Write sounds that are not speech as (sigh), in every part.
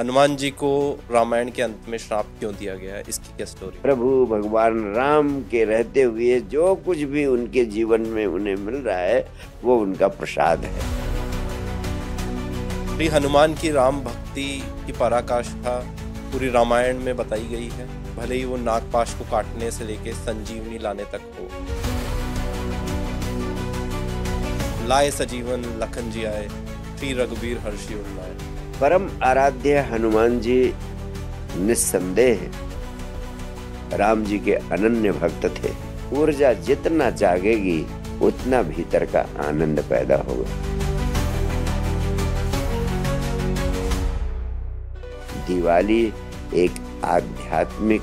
हनुमान जी को रामायण के अंत में श्राप क्यों दिया गया? है इसकी क्या स्टोरी प्रभु भगवान राम के रहते हुए जो कुछ भी उनके जीवन में उन्हें मिल रहा है वो उनका प्रसाद है। श्री हनुमान की राम भक्ति की पराकाष्ठा पूरी रामायण में बताई गई है। भले ही वो नागपाश को काटने से लेके संजीवनी लाने तक हो। लाए सजीवन लखन जी आए श्री रघुवीर हर्षि उन्नाए परम आराध्य हनुमान जी निस्संदेह राम जी के अनन्य भक्त थे। ऊर्जा जितना जागेगी, उतना भीतर का आनंद पैदा होगा। दिवाली एक आध्यात्मिक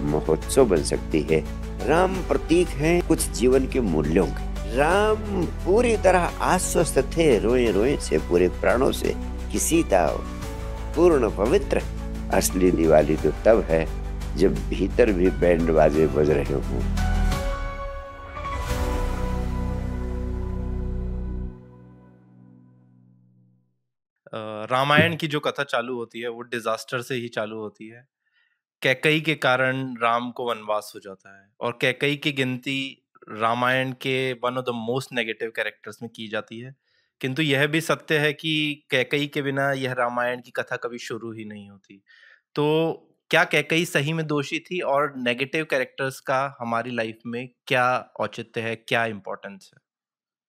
महोत्सव बन सकती है। राम प्रतीक है कुछ जीवन के मूल्यों के। राम पूरी तरह आश्वस्त थे रोए रोए से, पूरे प्राणों से। कि सीता पूर्ण पवित्र असली दिवाली तो तब है जब भीतर भी बैंड बाजे बज रहे हों। रामायण की जो कथा चालू होती है, वो डिजास्टर से ही चालू होती है। कैकई के कारण राम को वनवास हो जाता है और कैकई की गिनती रामायण के one of the most negative characters में की जाती है। किंतु यह भी सत्य है कि कैकई के बिना यह रामायण की कथा कभी शुरू ही नहीं होती। तो क्या कैकई सही में दोषी थी और नेगेटिव कैरेक्टर्स का हमारी लाइफ में क्या औचित्य है, क्या इम्पोर्टेंस है?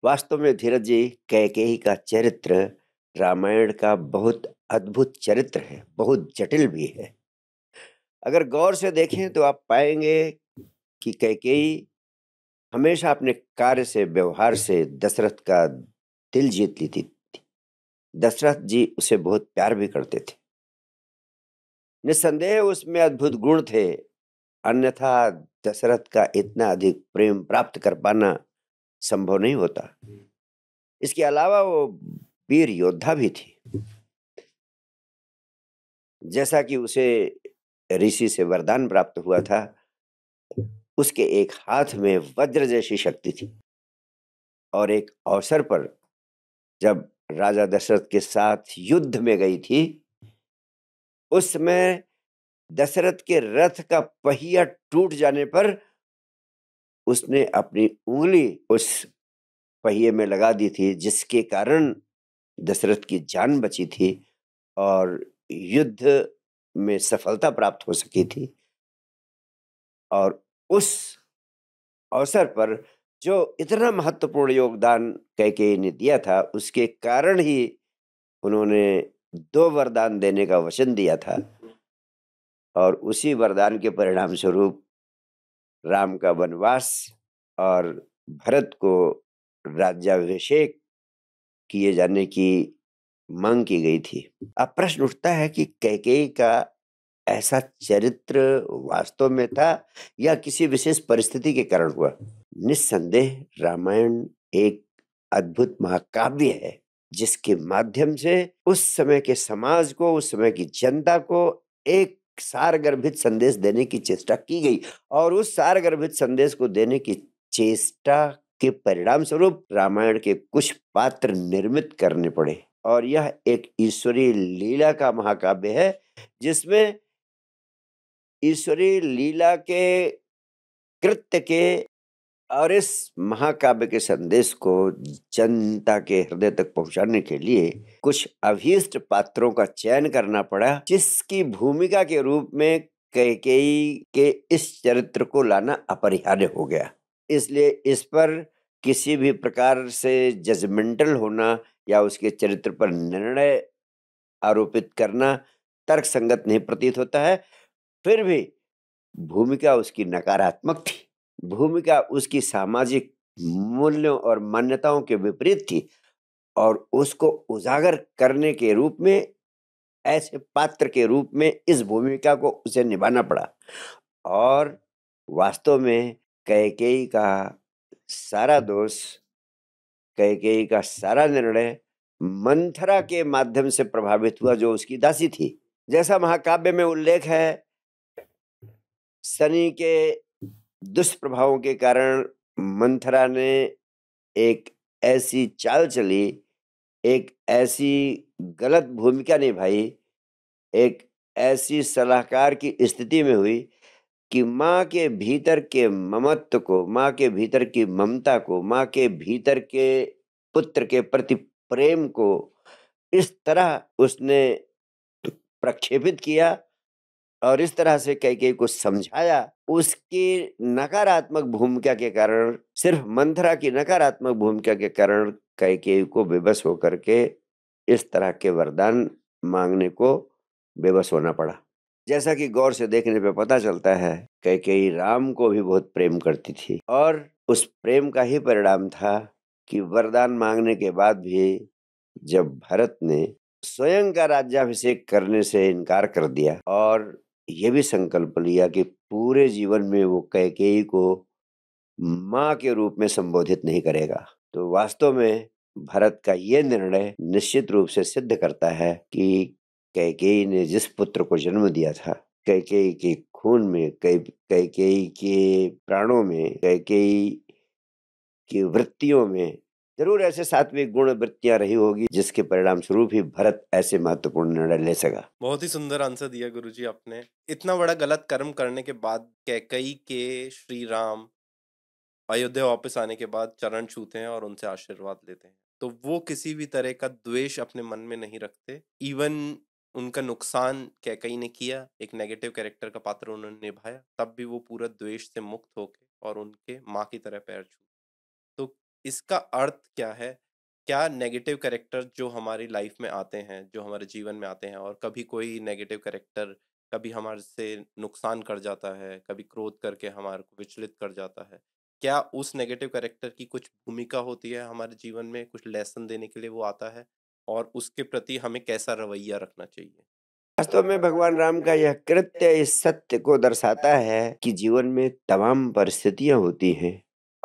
वास्तव में धीरज जी कैकेयी का चरित्र रामायण का बहुत अद्भुत चरित्र है, बहुत जटिल भी है। अगर गौर से देखें तो आप पाएँगे कि कैकेयी हमेशा अपने कार्य से, व्यवहार से दशरथ का दिल जीत ली थी। दशरथ जी उसे बहुत प्यार भी करते थे। निस्संदेह उसमें अद्भुत गुण थे। अन्यथा दशरथ का इतना अधिक प्रेम प्राप्त कर पाना संभव नहीं होता। इसके अलावा वो वीर योद्धा भी थी। जैसा कि उसे ऋषि से वरदान प्राप्त हुआ था, उसके एक हाथ में वज्र जैसी शक्ति थी और एक अवसर पर जब राजा दशरथ के साथ युद्ध में गई थी उस समय दशरथ के रथ का पहिया टूट जाने पर उसने अपनी उंगली उस पहिए में लगा दी थी, जिसके कारण दशरथ की जान बची थी और युद्ध में सफलता प्राप्त हो सकी थी। और उस अवसर पर जो इतना महत्वपूर्ण योगदान कैके ने दिया था, उसके कारण ही उन्होंने दो वरदान देने का वचन दिया था। और उसी वरदान के परिणाम स्वरूप राम का वनवास और भरत को राज्याभिषेक किए जाने की मांग की गई थी। अब प्रश्न उठता है कि कैकेयी का ऐसा चरित्र वास्तव में था या किसी विशेष परिस्थिति के कारण हुआ? निस्संदेह रामायण एक अद्भुत महाकाव्य है, जिसके माध्यम से उस समय के समाज को, उस समय की जनता को एक सारगर्भित संदेश देने की चेष्टा की गई और उस सारगर्भित संदेश को देने की चेष्टा के परिणाम स्वरूप रामायण के कुछ पात्र निर्मित करने पड़े। और यह एक ईश्वरीय लीला का महाकाव्य है, जिसमें ईश्वरीय लीला के कृत्य के और इस महाकाव्य के संदेश को जनता के हृदय तक पहुँचाने के लिए कुछ अभीष्ट पात्रों का चयन करना पड़ा, जिसकी भूमिका के रूप में कैकेयी के इस चरित्र को लाना अपरिहार्य हो गया। इसलिए इस पर किसी भी प्रकार से जजमेंटल होना या उसके चरित्र पर निर्णय आरोपित करना तर्क संगत नहीं प्रतीत होता है। फिर भी भूमिका उसकी नकारात्मक थी। भूमिका उसकी सामाजिक मूल्यों और मान्यताओं के विपरीत थी और उसको उजागर करने के रूप में, ऐसे पात्र के रूप में इस भूमिका को उसे निभाना पड़ा। और वास्तव में कैकेयी का सारा दोष, कैकेयी का सारा निर्णय मंथरा के माध्यम से प्रभावित हुआ जो उसकी दासी थी। जैसा महाकाव्य में उल्लेख है, शनि के दुष्प्रभावों के कारण मंथरा ने एक ऐसी चाल चली, एक ऐसी गलत भूमिका निभाई, एक ऐसी सलाहकार की स्थिति में हुई कि माँ के भीतर के ममत्व को, माँ के भीतर की ममता को, माँ के भीतर के पुत्र के प्रति प्रेम को इस तरह उसने प्रक्षेपित किया और इस तरह से कई को समझाया। उसकी नकारात्मक भूमिका के कारण, सिर्फ़ मंथरा की नकारात्मक भूमिका के कारण कई को बेबस होकर के इस तरह के वरदान मांगने को बेबस होना पड़ा। जैसा कि गौर से देखने पे पता चलता है कई राम को भी बहुत प्रेम करती थी और उस प्रेम का ही परिणाम था कि वरदान मांगने के बाद भी जब भरत ने स्वयं का राज्याभिषेक करने से इनकार कर दिया और ये भी संकल्प लिया कि पूरे जीवन में वो कैकेयी को माँ के रूप में संबोधित नहीं करेगा। तो वास्तव में भरत का ये निर्णय निश्चित रूप से सिद्ध करता है कि कैकेयी ने जिस पुत्र को जन्म दिया था कैकेयी के खून में कैकेयी के प्राणों में कैकेयी की वृत्तियों में ज़रूर ऐसे सात्विक गुण वृत्तियाँ रही होगी, जिसके परिणाम स्वरूप ही भरत ऐसे महत्वपूर्ण निर्णय ले सका। बहुत ही सुंदर आंसर दिया गुरु जी आपने। इतना बड़ा गलत कर्म करने के बाद कैकई के श्री राम अयोध्या वापस आने के बाद चरण छूते हैं और उनसे आशीर्वाद लेते हैं। तो वो किसी भी तरह का द्वेष अपने मन में नहीं रखते। इवन उनका नुकसान कैकई ने किया, एक नेगेटिव कैरेक्टर का पात्र उन्होंने निभाया, तब भी वो पूरा द्वेष से मुक्त होके और उनके माँ की तरह पैर छू इसका अर्थ क्या है? क्या नेगेटिव कैरेक्टर जो हमारी लाइफ में आते हैं, जो हमारे जीवन में आते हैं और कभी कोई नेगेटिव कैरेक्टर कभी हमारे से नुकसान कर जाता है, कभी क्रोध करके हमारे को विचलित कर जाता है, क्या उस नेगेटिव कैरेक्टर की कुछ भूमिका होती है हमारे जीवन में, कुछ लेसन देने के लिए वो आता है और उसके प्रति हमें कैसा रवैया रखना चाहिए? वास्तव में भगवान राम का यह कृत्य इस सत्य को दर्शाता है कि जीवन में तमाम परिस्थितियाँ होती हैं।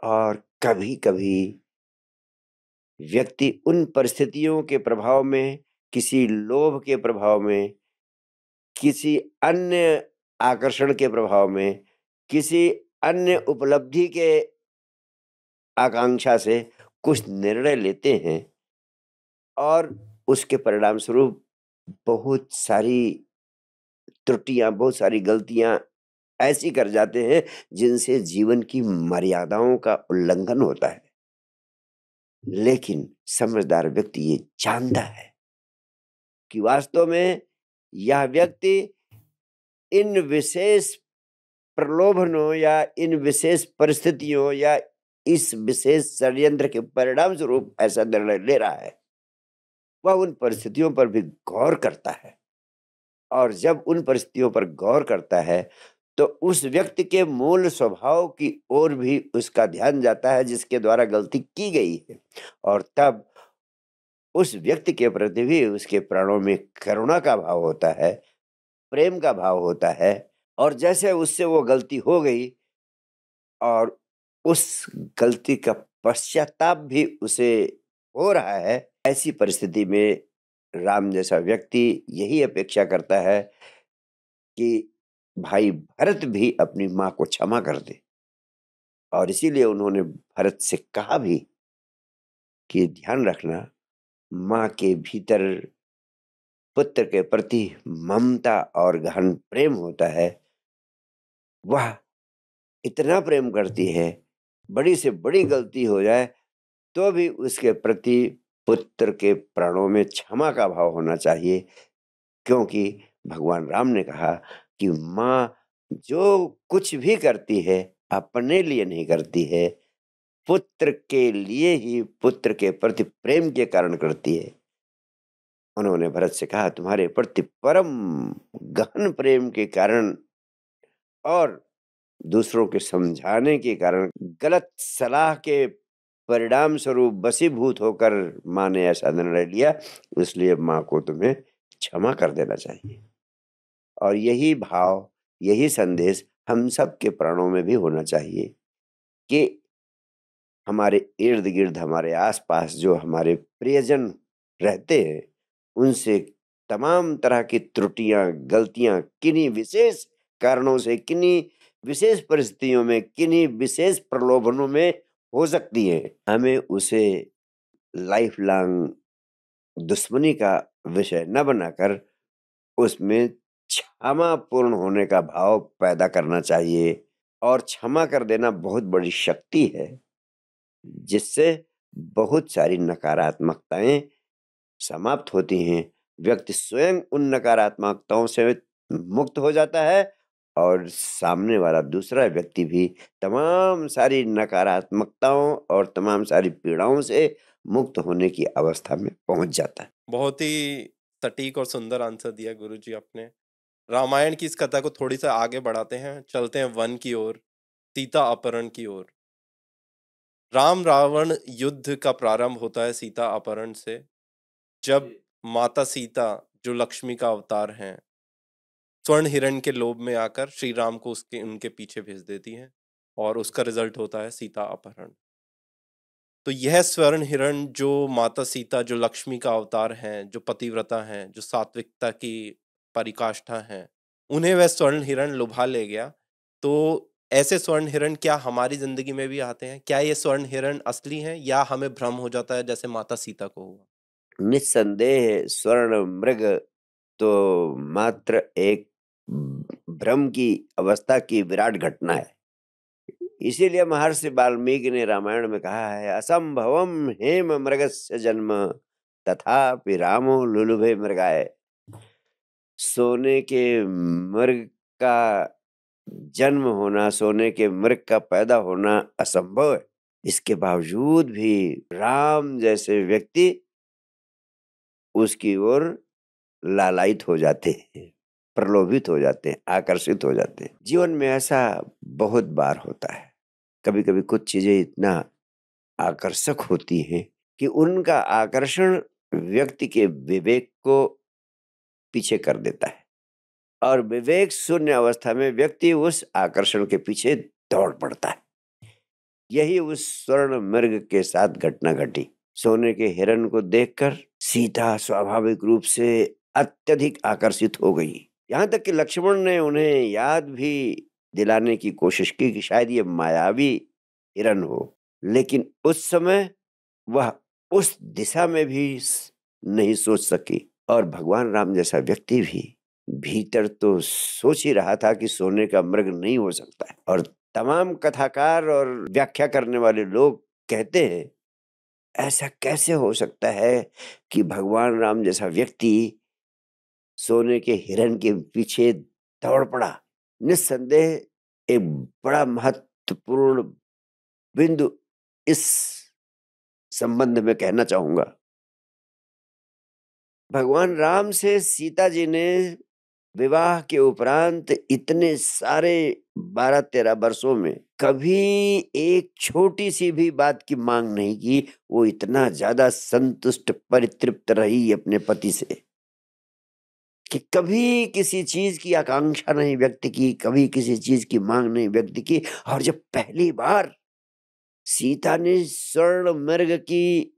और कभी-कभी व्यक्ति उन परिस्थितियों के प्रभाव में, किसी लोभ के प्रभाव में, किसी अन्य आकर्षण के प्रभाव में, किसी अन्य उपलब्धि के आकांक्षा से कुछ निर्णय लेते हैं और उसके परिणाम स्वरूप बहुत सारी त्रुटियाँ, बहुत सारी गलतियाँ ऐसी कर जाते हैं, जिनसे जीवन की मर्यादाओं का उल्लंघन होता है। लेकिन समझदार व्यक्ति ये जानता है कि वास्तव में यह व्यक्ति इन विशेष प्रलोभनों या इन विशेष परिस्थितियों या इस विशेष षड्यंत्र के परिणाम स्वरूप ऐसा निर्णय ले रहा है, वह उन परिस्थितियों पर भी गौर करता है। और जब उन परिस्थितियों पर गौर करता है तो उस व्यक्ति के मूल स्वभाव की ओर भी उसका ध्यान जाता है, जिसके द्वारा गलती की गई है। और तब उस व्यक्ति के प्रति भी उसके प्राणों में करुणा का भाव होता है, प्रेम का भाव होता है, और जैसे उससे वो गलती हो गई और उस गलती का पश्चाताप भी उसे हो रहा है, ऐसी परिस्थिति में राम जैसा व्यक्ति यही अपेक्षा करता है कि भाई भरत भी अपनी माँ को क्षमा कर दे। और इसीलिए उन्होंने भरत से कहा भी कि ध्यान रखना, माँ के भीतर पुत्र के प्रति ममता और गहन प्रेम होता है। वह इतना प्रेम करती है, बड़ी से बड़ी गलती हो जाए तो भी उसके प्रति पुत्र के प्राणों में क्षमा का भाव होना चाहिए, क्योंकि भगवान राम ने कहा कि माँ जो कुछ भी करती है, अपने लिए नहीं करती है, पुत्र के लिए ही पुत्र के प्रति प्रेम के कारण करती है। उन्होंने भरत से कहा, तुम्हारे प्रति परम गहन प्रेम के कारण और दूसरों के समझाने के कारण गलत सलाह के परिणाम स्वरूप बसीभूत होकर माँ ने ऐसा निर्णय लिया, इसलिए माँ को तुम्हें क्षमा कर देना चाहिए। और यही भाव, यही संदेश हम सब के प्राणों में भी होना चाहिए कि हमारे इर्द गिर्द, हमारे आसपास जो हमारे प्रियजन रहते हैं, उनसे तमाम तरह की त्रुटियाँ, गलतियाँ, किन्हीं विशेष कारणों से, किन्हीं विशेष परिस्थितियों में, किन्हीं विशेष प्रलोभनों में हो सकती है, हमें उसे लाइफ लॉन्ग दुश्मनी का विषय न बनाकर उसमें क्षमा पूर्ण होने का भाव पैदा करना चाहिए और क्षमा कर देना बहुत बड़ी शक्ति है, जिससे बहुत सारी नकारात्मकताएँ समाप्त होती हैं। व्यक्ति स्वयं उन नकारात्मकताओं से मुक्त हो जाता है और सामने वाला दूसरा व्यक्ति भी तमाम सारी नकारात्मकताओं और तमाम सारी पीड़ाओं से मुक्त होने की अवस्था में पहुँच जाता है। बहुत ही सटीक और सुंदर आंसर दिया गुरु जी आपने। रामायण की इस कथा को थोड़ी सा आगे बढ़ाते हैं चलते हैं वन की ओर सीता अपहरण की ओर। राम रावण युद्ध का प्रारंभ होता है सीता अपहरण से जब माता सीता जो लक्ष्मी का अवतार हैं स्वर्ण हिरण के लोभ में आकर श्री राम को उसके उनके पीछे भेज देती हैं और उसका रिज़ल्ट होता है सीता अपहरण। तो यह स्वर्ण हिरण जो माता सीता जो लक्ष्मी का अवतार हैं जो पतिव्रता हैं जो सात्विकता की परिकाष्ठा हैं। उन्हें वह स्वर्ण हिरण लुभा ले गया। तो ऐसे स्वर्ण हिरण क्या हमारी ज़िंदगी में भी आते हैं? क्या ये स्वर्ण हिरण असली हैं या हमें भ्रम हो जाता है जैसे माता सीता को हुआ? निस्संदेह स्वर्ण मृग तो मात्र एक भ्रम की अवस्था की विराट घटना है। इसीलिए महर्षि वाल्मीकि ने रामायण में कहा है असंभवम हेम मृगस्य जन्म तथा रामो लुलुभे मृगाए सोने के मृग का जन्म होना, सोने के मृग का पैदा होना असंभव है। इसके बावजूद भी राम जैसे व्यक्ति उसकी ओर लालायित हो जाते हैं, प्रलोभित हो जाते हैं, आकर्षित हो जाते हैं। जीवन में ऐसा बहुत बार होता है। कभी कभी कुछ चीज़ें इतना आकर्षक होती हैं कि उनका आकर्षण व्यक्ति के विवेक को पीछे कर देता है। और विवेक शून्य अवस्था में व्यक्ति उस आकर्षण के पीछे दौड़ पड़ता है। यही उस स्वर्ण मृग के साथ घटना घटी। सोने के हिरण को देखकर सीता स्वाभाविक रूप से अत्यधिक आकर्षित हो गई। यहाँ तक कि लक्ष्मण ने उन्हें याद भी दिलाने की कोशिश की कि शायद ये मायावी हिरन हो। लेकिन उस समय वह उस दिशा में भी नहीं सोच सकी। और भगवान राम जैसा व्यक्ति भी भीतर तो सोच ही रहा था कि सोने का मृग नहीं हो सकता है। और तमाम कथाकार और व्याख्या करने वाले लोग कहते हैं, ऐसा कैसे हो सकता है कि भगवान राम जैसा व्यक्ति सोने के हिरण के पीछे दौड़ पड़ा? निस्संदेह एक बड़ा महत्वपूर्ण बिंदु इस संबंध में कहना चाहूँगा। भगवान राम से सीता जी ने विवाह के उपरांत इतने सारे बारह तेरह वर्षों में कभी एक छोटी सी भी बात की मांग नहीं की, वो इतना ज़्यादा संतुष्ट, परितृप्त रही अपने पति से कि कभी किसी चीज़ की आकांक्षा नहीं व्यक्त की, कभी किसी चीज़ की मांग नहीं व्यक्त की। और जब पहली बार सीता ने स्वर्ण मृग की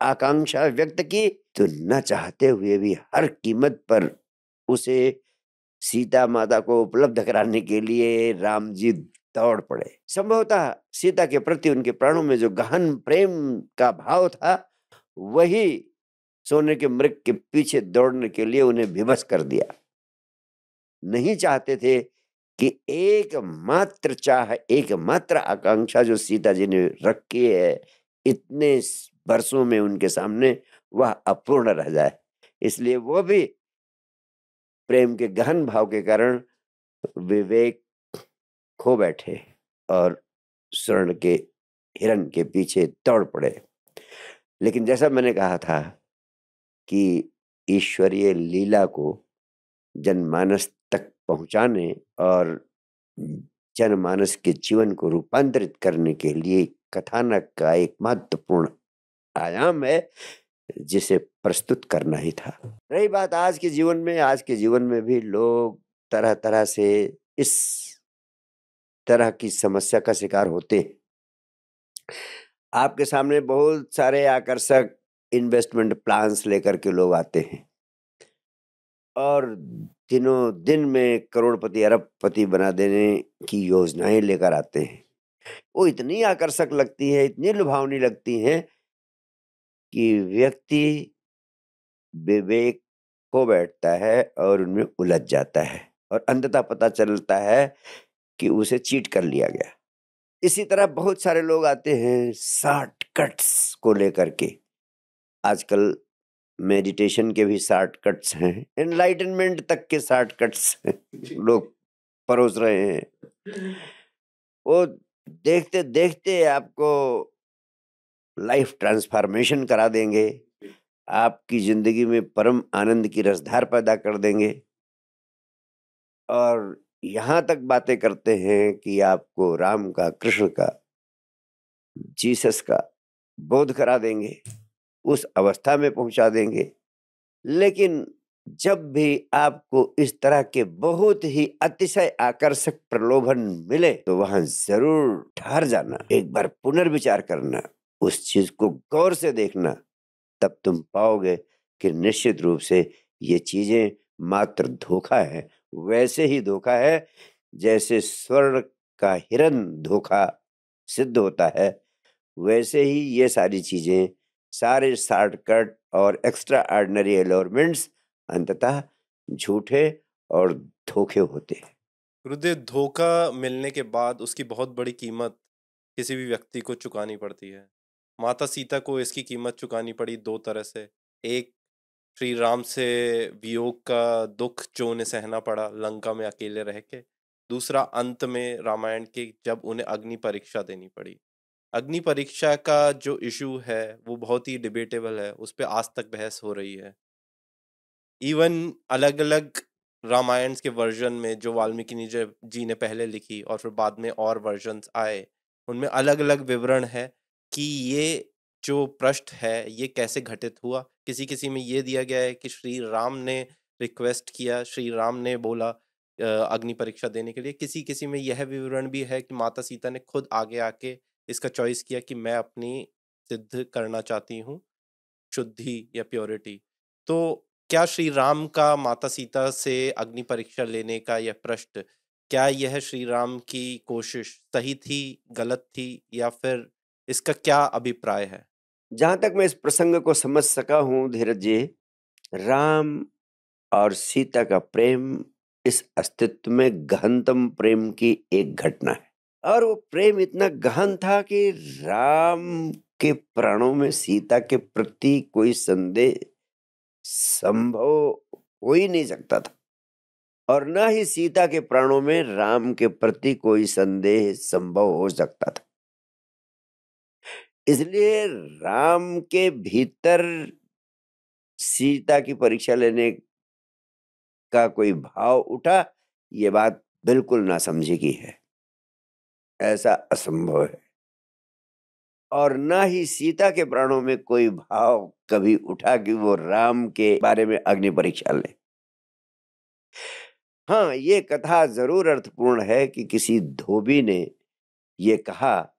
आकांक्षा व्यक्त की तो न चाहते हुए भी हर कीमत पर उसे सीता माता को उपलब्ध कराने के लिए राम जी दौड़ पड़े। संभवतः सीता के प्रति उनके प्राणों में जो गहन प्रेम का भाव था, वही सोने के मृग के पीछे दौड़ने के लिए उन्हें विवश कर दिया। नहीं चाहते थे कि एक मात्र चाह एक मात्र आकांक्षा जो सीता जी ने रखी है, इतने वर्षों में उनके सामने वह अपूर्ण रह जाए। इसलिए वो भी प्रेम के गहन भाव के कारण विवेक खो बैठे और स्वर्ण के हिरण के पीछे दौड़ पड़े। लेकिन जैसा मैंने कहा था कि ईश्वरीय लीला को जनमानस तक पहुँचाने और जनमानस के जीवन को रूपांतरित करने के लिए कथानक का एक महत्वपूर्ण आयाम है जिसे प्रस्तुत करना ही था। रही बात आज के जीवन में, आज के जीवन में भी लोग तरह तरह से इस तरह की समस्या का शिकार होते हैं। आपके सामने बहुत सारे आकर्षक इन्वेस्टमेंट प्लान्स लेकर के लोग आते हैं। और दिनों दिन में करोड़पति, अरबपति बना देने की योजनाएँ लेकर आते हैं। वो इतनी आकर्षक लगती है, इतनी लुभावनी लगती हैं कि व्यक्ति विवेक खो बैठता है और उनमें उलझ जाता है और अंततः पता चलता है कि उसे चीट कर लिया गया। इसी तरह बहुत सारे लोग आते हैं शॉर्टकट्स को लेकर के। आजकल मेडिटेशन के भी शॉर्टकट्स हैं एनलाइटनमेंट तक के शॉर्टकट्स लोग परोस रहे हैं। वो देखते देखते आपको लाइफ ट्रांसफॉर्मेशन करा देंगे। आपकी ज़िंदगी में परम आनंद की रसधार पैदा कर देंगे। और यहाँ तक बातें करते हैं कि आपको राम का, कृष्ण का, जीसस का बोध करा देंगे। उस अवस्था में पहुँचा देंगे। लेकिन जब भी आपको इस तरह के बहुत ही अतिशय आकर्षक प्रलोभन मिले तो वहाँ ज़रूर ठहर जाना, एक बार पुनर्विचार करना। उस चीज़ को गौर से देखना, तब तुम पाओगे कि निश्चित रूप से ये चीज़ें मात्र धोखा है, वैसे ही धोखा है जैसे स्वर्ण का हिरन धोखा सिद्ध होता है। वैसे ही ये सारी चीज़ें, सारे शॉर्टकट और एक्स्ट्रा ऑर्डिनरी एलोरमेंट्स अंततः झूठे और धोखे होते हैं। गुरुदेव धोखा मिलने के बाद उसकी बहुत बड़ी कीमत किसी भी व्यक्ति को चुकानी पड़ती है। माता सीता को इसकी कीमत चुकानी पड़ी दो तरह से। एक, श्री राम से वियोग का दुख जो उन्हें सहना पड़ा लंका में अकेले रह के। दूसरा, अंत में रामायण के जब उन्हें अग्नि परीक्षा देनी पड़ी। अग्नि परीक्षा का जो इशू है, वो बहुत ही डिबेटेबल है, उस पर आज तक बहस हो रही है। इवन अलग अलग रामायण के वर्जन में जो वाल्मीकि जी ने पहले लिखी और फिर बाद में और वर्जन आए, उनमें अलग अलग विवरण है। कि ये जो प्रश्न है, ये कैसे घटित हुआ? किसी किसी में ये दिया गया है कि श्री राम ने रिक्वेस्ट किया, श्री राम ने बोला अग्नि परीक्षा देने के लिए। किसी किसी में यह विवरण भी है कि माता सीता ने खुद आगे आके इसका चॉइस किया कि मैं अपनी सिद्ध करना चाहती हूँ, शुद्धि या प्योरिटी। तो क्या श्री राम का माता सीता से अग्नि परीक्षा लेने का यह प्रश्न, क्या यह श्री राम की कोशिश सही थी, गलत थी या फिर इसका क्या अभिप्राय है? जहाँ तक मैं इस प्रसंग को समझ सका हूँ, धीरज जी, राम और सीता का प्रेम इस अस्तित्व में गहनतम प्रेम की एक घटना है। और वो प्रेम इतना गहन था कि राम के प्राणों में सीता के प्रति कोई संदेह संभव हो ही नहीं सकता था। और न ही सीता के प्राणों में राम के प्रति कोई संदेह संभव हो सकता था। इसलिए राम के भीतर सीता की परीक्षा लेने का कोई भाव उठा, ये बात बिल्कुल ना समझी की है। ऐसा असंभव है। और ना ही सीता के प्राणों में कोई भाव कभी उठा कि वो राम के बारे में अग्नि परीक्षा ले। हाँ ये कथा ज़रूर अर्थपूर्ण है कि किसी धोबी ने ये कहा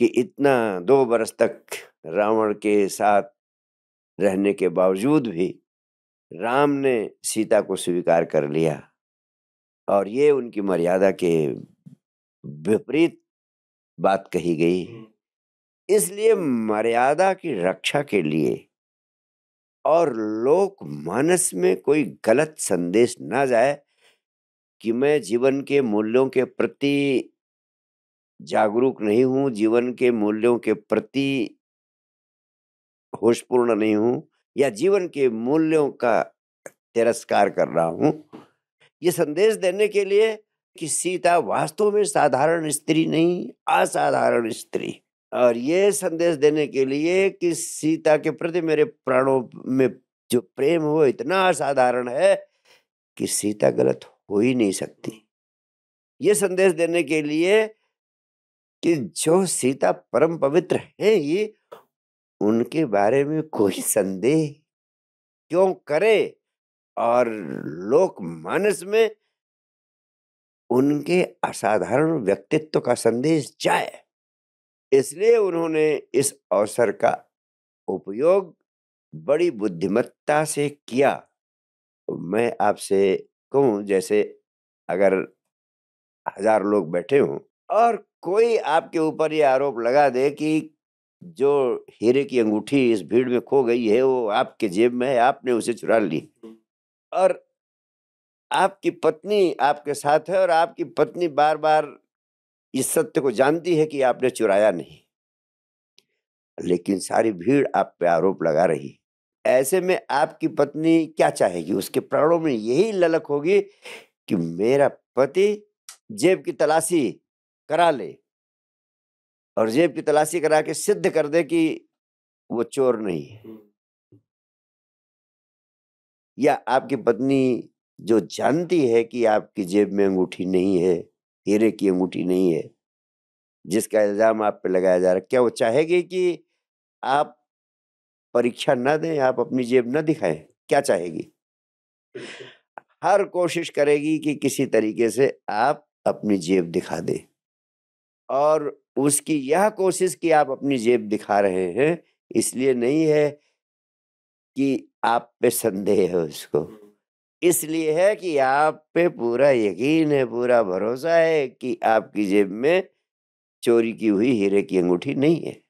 कि इतना दो बरस तक रावण के साथ रहने के बावजूद भी राम ने सीता को स्वीकार कर लिया। और ये उनकी मर्यादा के विपरीत बात कही गई। इसलिए मर्यादा की रक्षा के लिए और लोक मानस में कोई गलत संदेश ना जाए कि मैं जीवन के मूल्यों के प्रति जागरूक नहीं हूँ, जीवन के मूल्यों के प्रति होशपूर्ण नहीं हूँ या जीवन के मूल्यों का तिरस्कार कर रहा हूँ। ये संदेश देने के लिए कि सीता वास्तव में साधारण स्त्री नहीं, असाधारण स्त्री। और ये संदेश देने के लिए कि सीता के प्रति मेरे प्राणों में जो प्रेम हो इतना असाधारण है कि सीता गलत हो ही नहीं सकती। ये संदेश देने के लिए कि जो सीता परम पवित्र है ये, उनके बारे में कोई संदेह क्यों करे? और लोक मानस में उनके असाधारण व्यक्तित्व का संदेश जाए। इसलिए उन्होंने इस अवसर का उपयोग बड़ी बुद्धिमत्ता से किया। मैं आपसे कहूँ, जैसे अगर हज़ार लोग बैठे हों और कोई आपके ऊपर ये आरोप लगा दे कि जो हीरे की अंगूठी इस भीड़ में खो गई है, वो आपके जेब में है, आपने उसे चुरा ली। और आपकी पत्नी आपके साथ है और आपकी पत्नी बार बार इस सत्य को जानती है कि आपने चुराया नहीं। लेकिन सारी भीड़ आप पे आरोप लगा रही। ऐसे में आपकी पत्नी क्या चाहेगी? उसके प्राणों में यही ललक होगी कि मेरा पति जेब की तलाशी करा ले और जेब की तलाशी करा के सिद्ध कर दे कि वो चोर नहीं है। या आपकी पत्नी जो जानती है कि आपकी जेब में अंगूठी नहीं है हीरे की अंगूठी नहीं है जिसका इल्ज़ाम आप पे लगाया जा रहा है क्या वो चाहेगी कि आप परीक्षा ना दें आप अपनी जेब ना दिखाएँ? क्या चाहेगी? हर कोशिश करेगी कि किसी तरीके से आप अपनी जेब दिखा दें। और उसकी यह कोशिश कि आप अपनी जेब दिखा रहे हैं इसलिए नहीं है कि आप पे संदेह है उसको। इसलिए है कि आप पे पूरा यकीन है पूरा भरोसा है कि आपकी जेब में चोरी की हुई हीरे की अंगूठी नहीं है।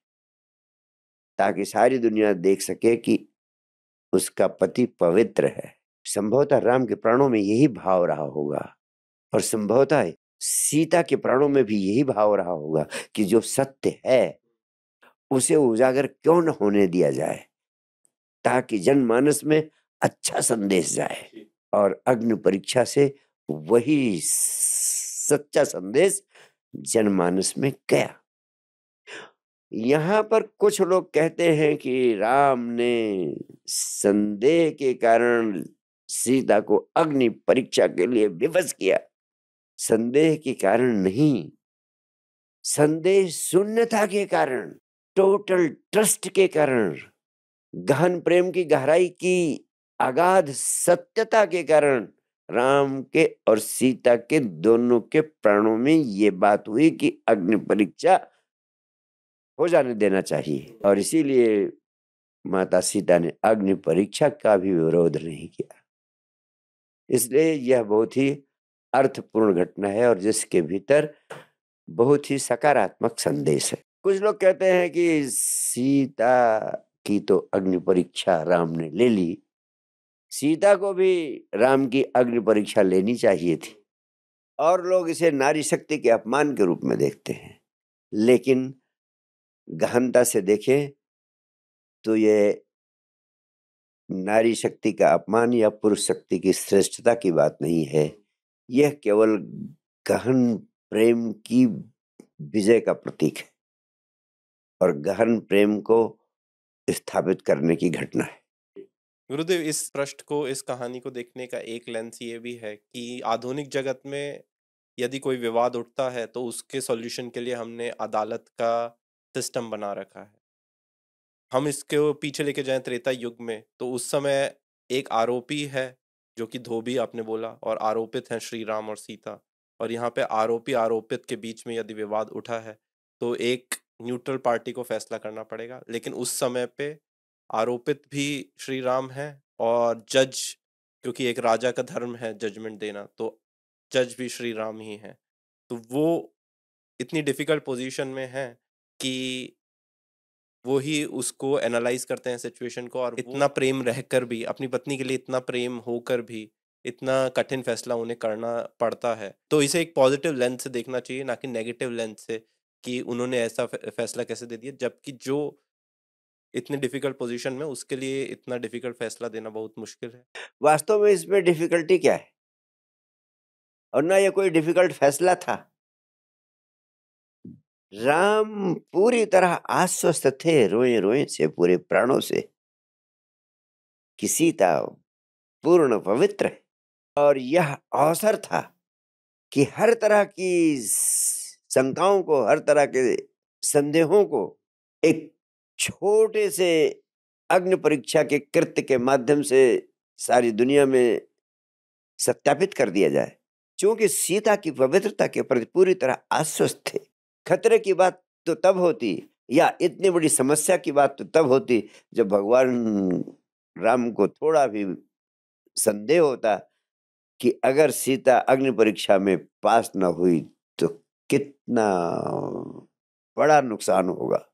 ताकि सारी दुनिया देख सके कि उसका पति पवित्र है। संभवतः राम के प्राणों में यही भाव रहा होगा। और संभवतः सीता के प्राणों में भी यही भाव रहा होगा कि जो सत्य है उसे उजागर क्यों न होने दिया जाए? ताकि जनमानस में अच्छा संदेश जाए और अग्नि परीक्षा से वही सच्चा संदेश जनमानस में गया। यहाँ पर कुछ लोग कहते हैं कि राम ने संदेह के कारण सीता को अग्नि परीक्षा के लिए विवश किया। संदेह के कारण नहीं, संदेह शून्यता के कारण टोटल ट्रस्ट के कारण, गहन प्रेम की गहराई की अगाध सत्यता के कारण, राम के और सीता के दोनों के प्राणों में ये बात हुई कि अग्नि परीक्षा हो जाने देना चाहिए और इसीलिए माता सीता ने अग्नि परीक्षा का भी विरोध नहीं किया। इसलिए यह बहुत ही अर्थपूर्ण घटना है और जिसके भीतर बहुत ही सकारात्मक संदेश है। कुछ लोग कहते हैं कि सीता की तो अग्नि परीक्षा राम ने ले ली। सीता को भी राम की अग्नि परीक्षा लेनी चाहिए थी और लोग इसे नारी शक्ति के अपमान के रूप में देखते हैं। लेकिन गहनता से देखें तो ये नारी शक्ति का अपमान या पुरुष शक्ति की श्रेष्ठता की बात नहीं है। यह केवल गहन प्रेम की विजय का प्रतीक है और गहन प्रेम को स्थापित करने की घटना है। गुरुदेव, इस पृष्ठ को, इस कहानी को देखने का एक लेंस ये भी है कि आधुनिक जगत में यदि कोई विवाद उठता है तो उसके सॉल्यूशन के लिए हमने अदालत का सिस्टम बना रखा है। हम इसके पीछे लेके जाएँ त्रेता युग में तो उस समय एक आरोपी है जो कि धोबी आपने बोला और आरोपित हैं श्री राम और सीता। और यहाँ पे आरोपी आरोपित के बीच में यदि विवाद उठा है तो एक न्यूट्रल पार्टी को फैसला करना पड़ेगा। लेकिन उस समय पे आरोपित भी श्री राम है और जज, क्योंकि एक राजा का धर्म है जजमेंट देना तो जज भी श्री राम ही है। तो वो इतनी डिफ़िकल्ट पोजीशन में है कि वो ही उसको एनालाइज करते हैं सिचुएशन को और इतना प्रेम रहकर भी अपनी पत्नी के लिए इतना प्रेम होकर भी इतना कठिन फैसला उन्हें करना पड़ता है। तो इसे एक पॉजिटिव लेंस से देखना चाहिए ना कि नेगेटिव लेंस से कि उन्होंने ऐसा फैसला कैसे दे दिया। जबकि जो इतने डिफ़िकल्ट पोजीशन में उसके लिए इतना डिफ़िकल्ट फैसला देना बहुत मुश्किल है। वास्तव में इसमें डिफिकल्टी क्या है? और ना ये कोई डिफ़िकल्ट फैसला था? राम पूरी तरह आश्वस्त थे रोए रोए से, पूरे प्राणों से। कि सीता पूर्ण पवित्र है। और यह अवसर था कि हर तरह की शंकाओं को, हर तरह के संदेहों को एक छोटे से अग्नि परीक्षा के कृत्य के माध्यम से सारी दुनिया में सत्यापित कर दिया जाए। क्योंकि सीता की पवित्रता के प्रति पूरी तरह आश्वस्त थे। खतरे की बात तो तब होती या इतनी बड़ी समस्या की बात तो तब होती जब भगवान राम को थोड़ा भी संदेह होता कि अगर सीता अग्नि परीक्षा में पास न हुई तो कितना बड़ा नुकसान होगा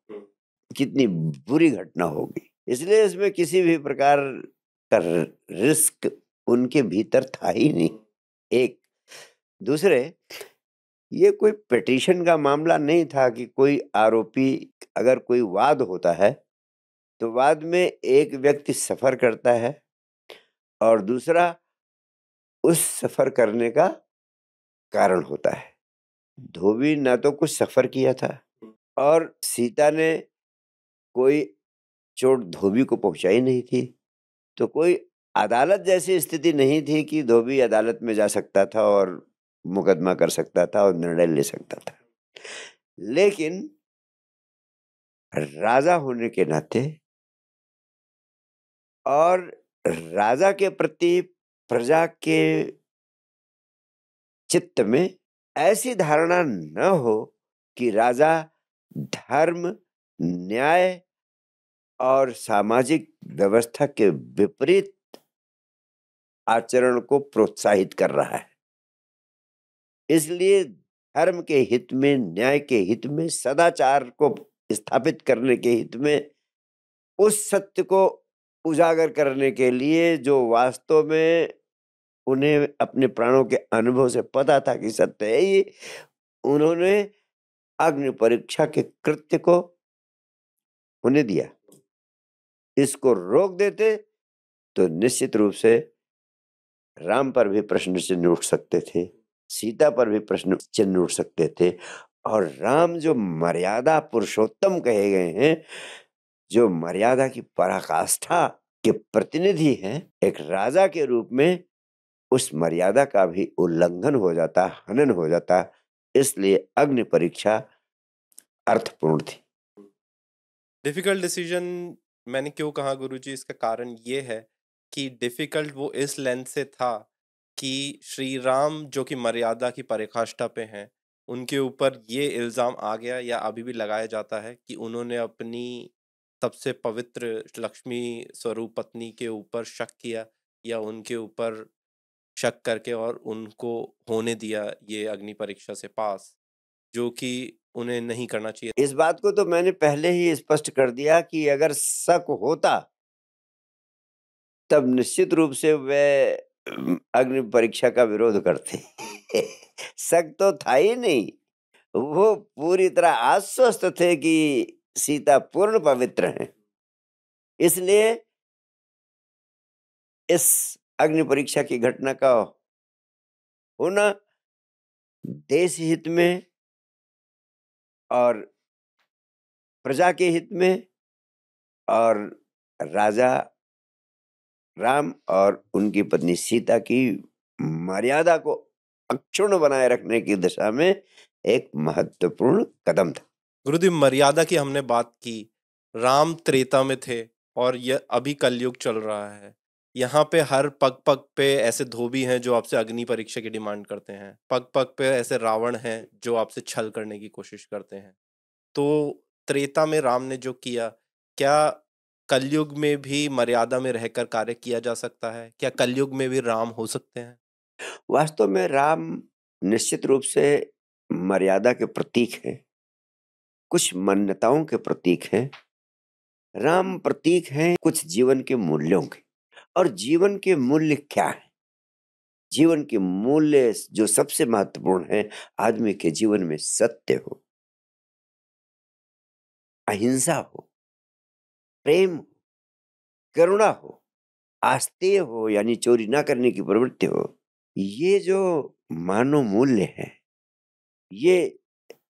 कितनी बुरी घटना होगी। इसलिए इसमें किसी भी प्रकार का रिस्क उनके भीतर था ही नहीं। एक दूसरे ये कोई पिटीशन का मामला नहीं था कि कोई आरोपी अगर कोई वाद होता है तो वाद में एक व्यक्ति सफ़र करता है और दूसरा उस सफ़र करने का कारण होता है। धोबी ना तो कुछ सफ़र किया था और सीता ने कोई चोट धोबी को पहुंचाई नहीं थी तो कोई अदालत जैसी स्थिति नहीं थी कि धोबी अदालत में जा सकता था और मुकदमा कर सकता था और निर्णय ले सकता था। लेकिन राजा होने के नाते और राजा के प्रति प्रजा के चित्त में ऐसी धारणा न हो कि राजा धर्म, न्याय और सामाजिक व्यवस्था के विपरीत आचरण को प्रोत्साहित कर रहा है। इसलिए धर्म के हित में, न्याय के हित में, सदाचार को स्थापित करने के हित में, उस सत्य को उजागर करने के लिए जो वास्तव में उन्हें अपने प्राणों के अनुभव से पता था कि सत्य है, ये उन्होंने अग्नि परीक्षा के कृत्य को होने दिया। इसको रोक देते तो निश्चित रूप से राम पर भी प्रश्न चिन्ह उठ सकते थे। सीता पर भी प्रश्न, चिन्ह उठ सकते थे। और राम जो मर्यादा पुरुषोत्तम कहे गए हैं, जो मर्यादा की पराकाष्ठा के प्रतिनिधि हैं, एक राजा के रूप में उस मर्यादा का भी उल्लंघन हो जाता, हनन हो जाता। इसलिए अग्नि परीक्षा अर्थपूर्ण थी। डिफ़िकल्ट डिसीज़न मैंने क्यों कहा गुरुजी? इसका कारण ये है कि डिफ़िकल्ट वो इस लेंथ से था कि श्री राम जो कि मर्यादा की परिकाष्ठा पे हैं, उनके ऊपर ये इल्ज़ाम आ गया या अभी भी लगाया जाता है कि उन्होंने अपनी सबसे पवित्र लक्ष्मी स्वरूप पत्नी के ऊपर शक किया या उनके ऊपर शक करके और उनको होने दिया ये अग्नि परीक्षा से पास, जो कि उन्हें नहीं करना चाहिए इस बात को तो मैंने पहले ही स्पष्ट कर दिया कि अगर शक होता तब निश्चित रूप से वे अग्नि परीक्षा का विरोध करते शक तो था ही नहीं। वो पूरी तरह आश्वस्त थे कि सीता पूर्ण पवित्र हैं। इसलिए इस अग्नि परीक्षा की घटना का होना देश हित में और प्रजा के हित में और राजा राम और उनकी पत्नी सीता की मर्यादा को अक्षुण बनाए रखने की दिशा में एक महत्वपूर्ण कदम था। गुरुदेव, मर्यादा की हमने बात की। राम त्रेता में थे और यह अभी कलयुग चल रहा है। यहाँ पे हर पग पग पे ऐसे धोबी हैं जो आपसे अग्नि परीक्षा की डिमांड करते हैं। पग पग पे ऐसे रावण हैं जो आपसे छल करने की कोशिश करते हैं। तो त्रेता में राम ने जो किया, क्या कलयुग में भी मर्यादा में रहकर कार्य किया जा सकता है? क्या कलयुग में भी राम हो सकते हैं? वास्तव में राम निश्चित रूप से मर्यादा के प्रतीक हैं। कुछ मान्यताओं के प्रतीक हैं। राम प्रतीक हैं, कुछ जीवन के मूल्यों के। और जीवन के मूल्य क्या है? जीवन के मूल्य जो सबसे महत्वपूर्ण है, आदमी के जीवन में सत्य हो, अहिंसा हो प्रेम, करुणा हो, आस्तेय हो, यानी चोरी ना करने की प्रवृत्ति हो, ये जो मानव मूल्य है, ये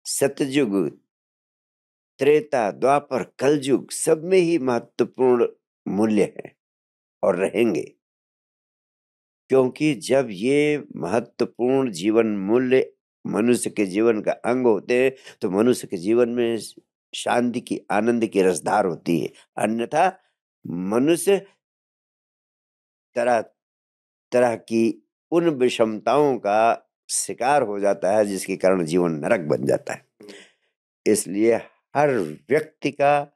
सतयुग, त्रेता, द्वापर, कलयुग, सब में ही महत्वपूर्ण मूल्य है और रहेंगे। क्योंकि जब ये महत्वपूर्ण जीवन मूल्य मनुष्य के जीवन का अंग होते हैं तो मनुष्य के जीवन में शांति की, आनंद की रसधार होती है। अन्यथा मनुष्य तरह तरह की उन विषमताओं का शिकार हो जाता है, जिसके कारण जीवन नरक बन जाता है। इसलिए हर व्यक्ति का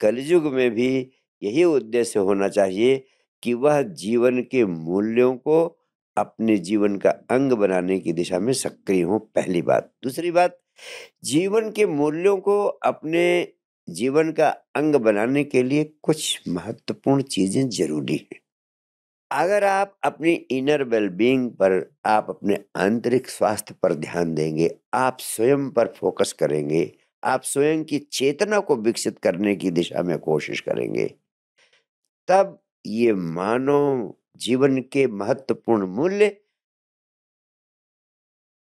कलयुग में भी यही उद्देश्य होना चाहिए कि वह जीवन के मूल्यों को अपने जीवन का अंग बनाने की दिशा में सक्रिय हो, पहली बात। दूसरी बात जीवन के मूल्यों को अपने जीवन का अंग बनाने के लिए कुछ महत्वपूर्ण चीज़ें ज़रूरी हैं। अगर आप अपनी इनर वेलबींग पर, आप अपने आंतरिक स्वास्थ्य पर ध्यान देंगे, आप स्वयं पर फोकस करेंगे, आप स्वयं की चेतना को विकसित करने की दिशा में कोशिश करेंगे, तब ये मानव जीवन के महत्वपूर्ण मूल्य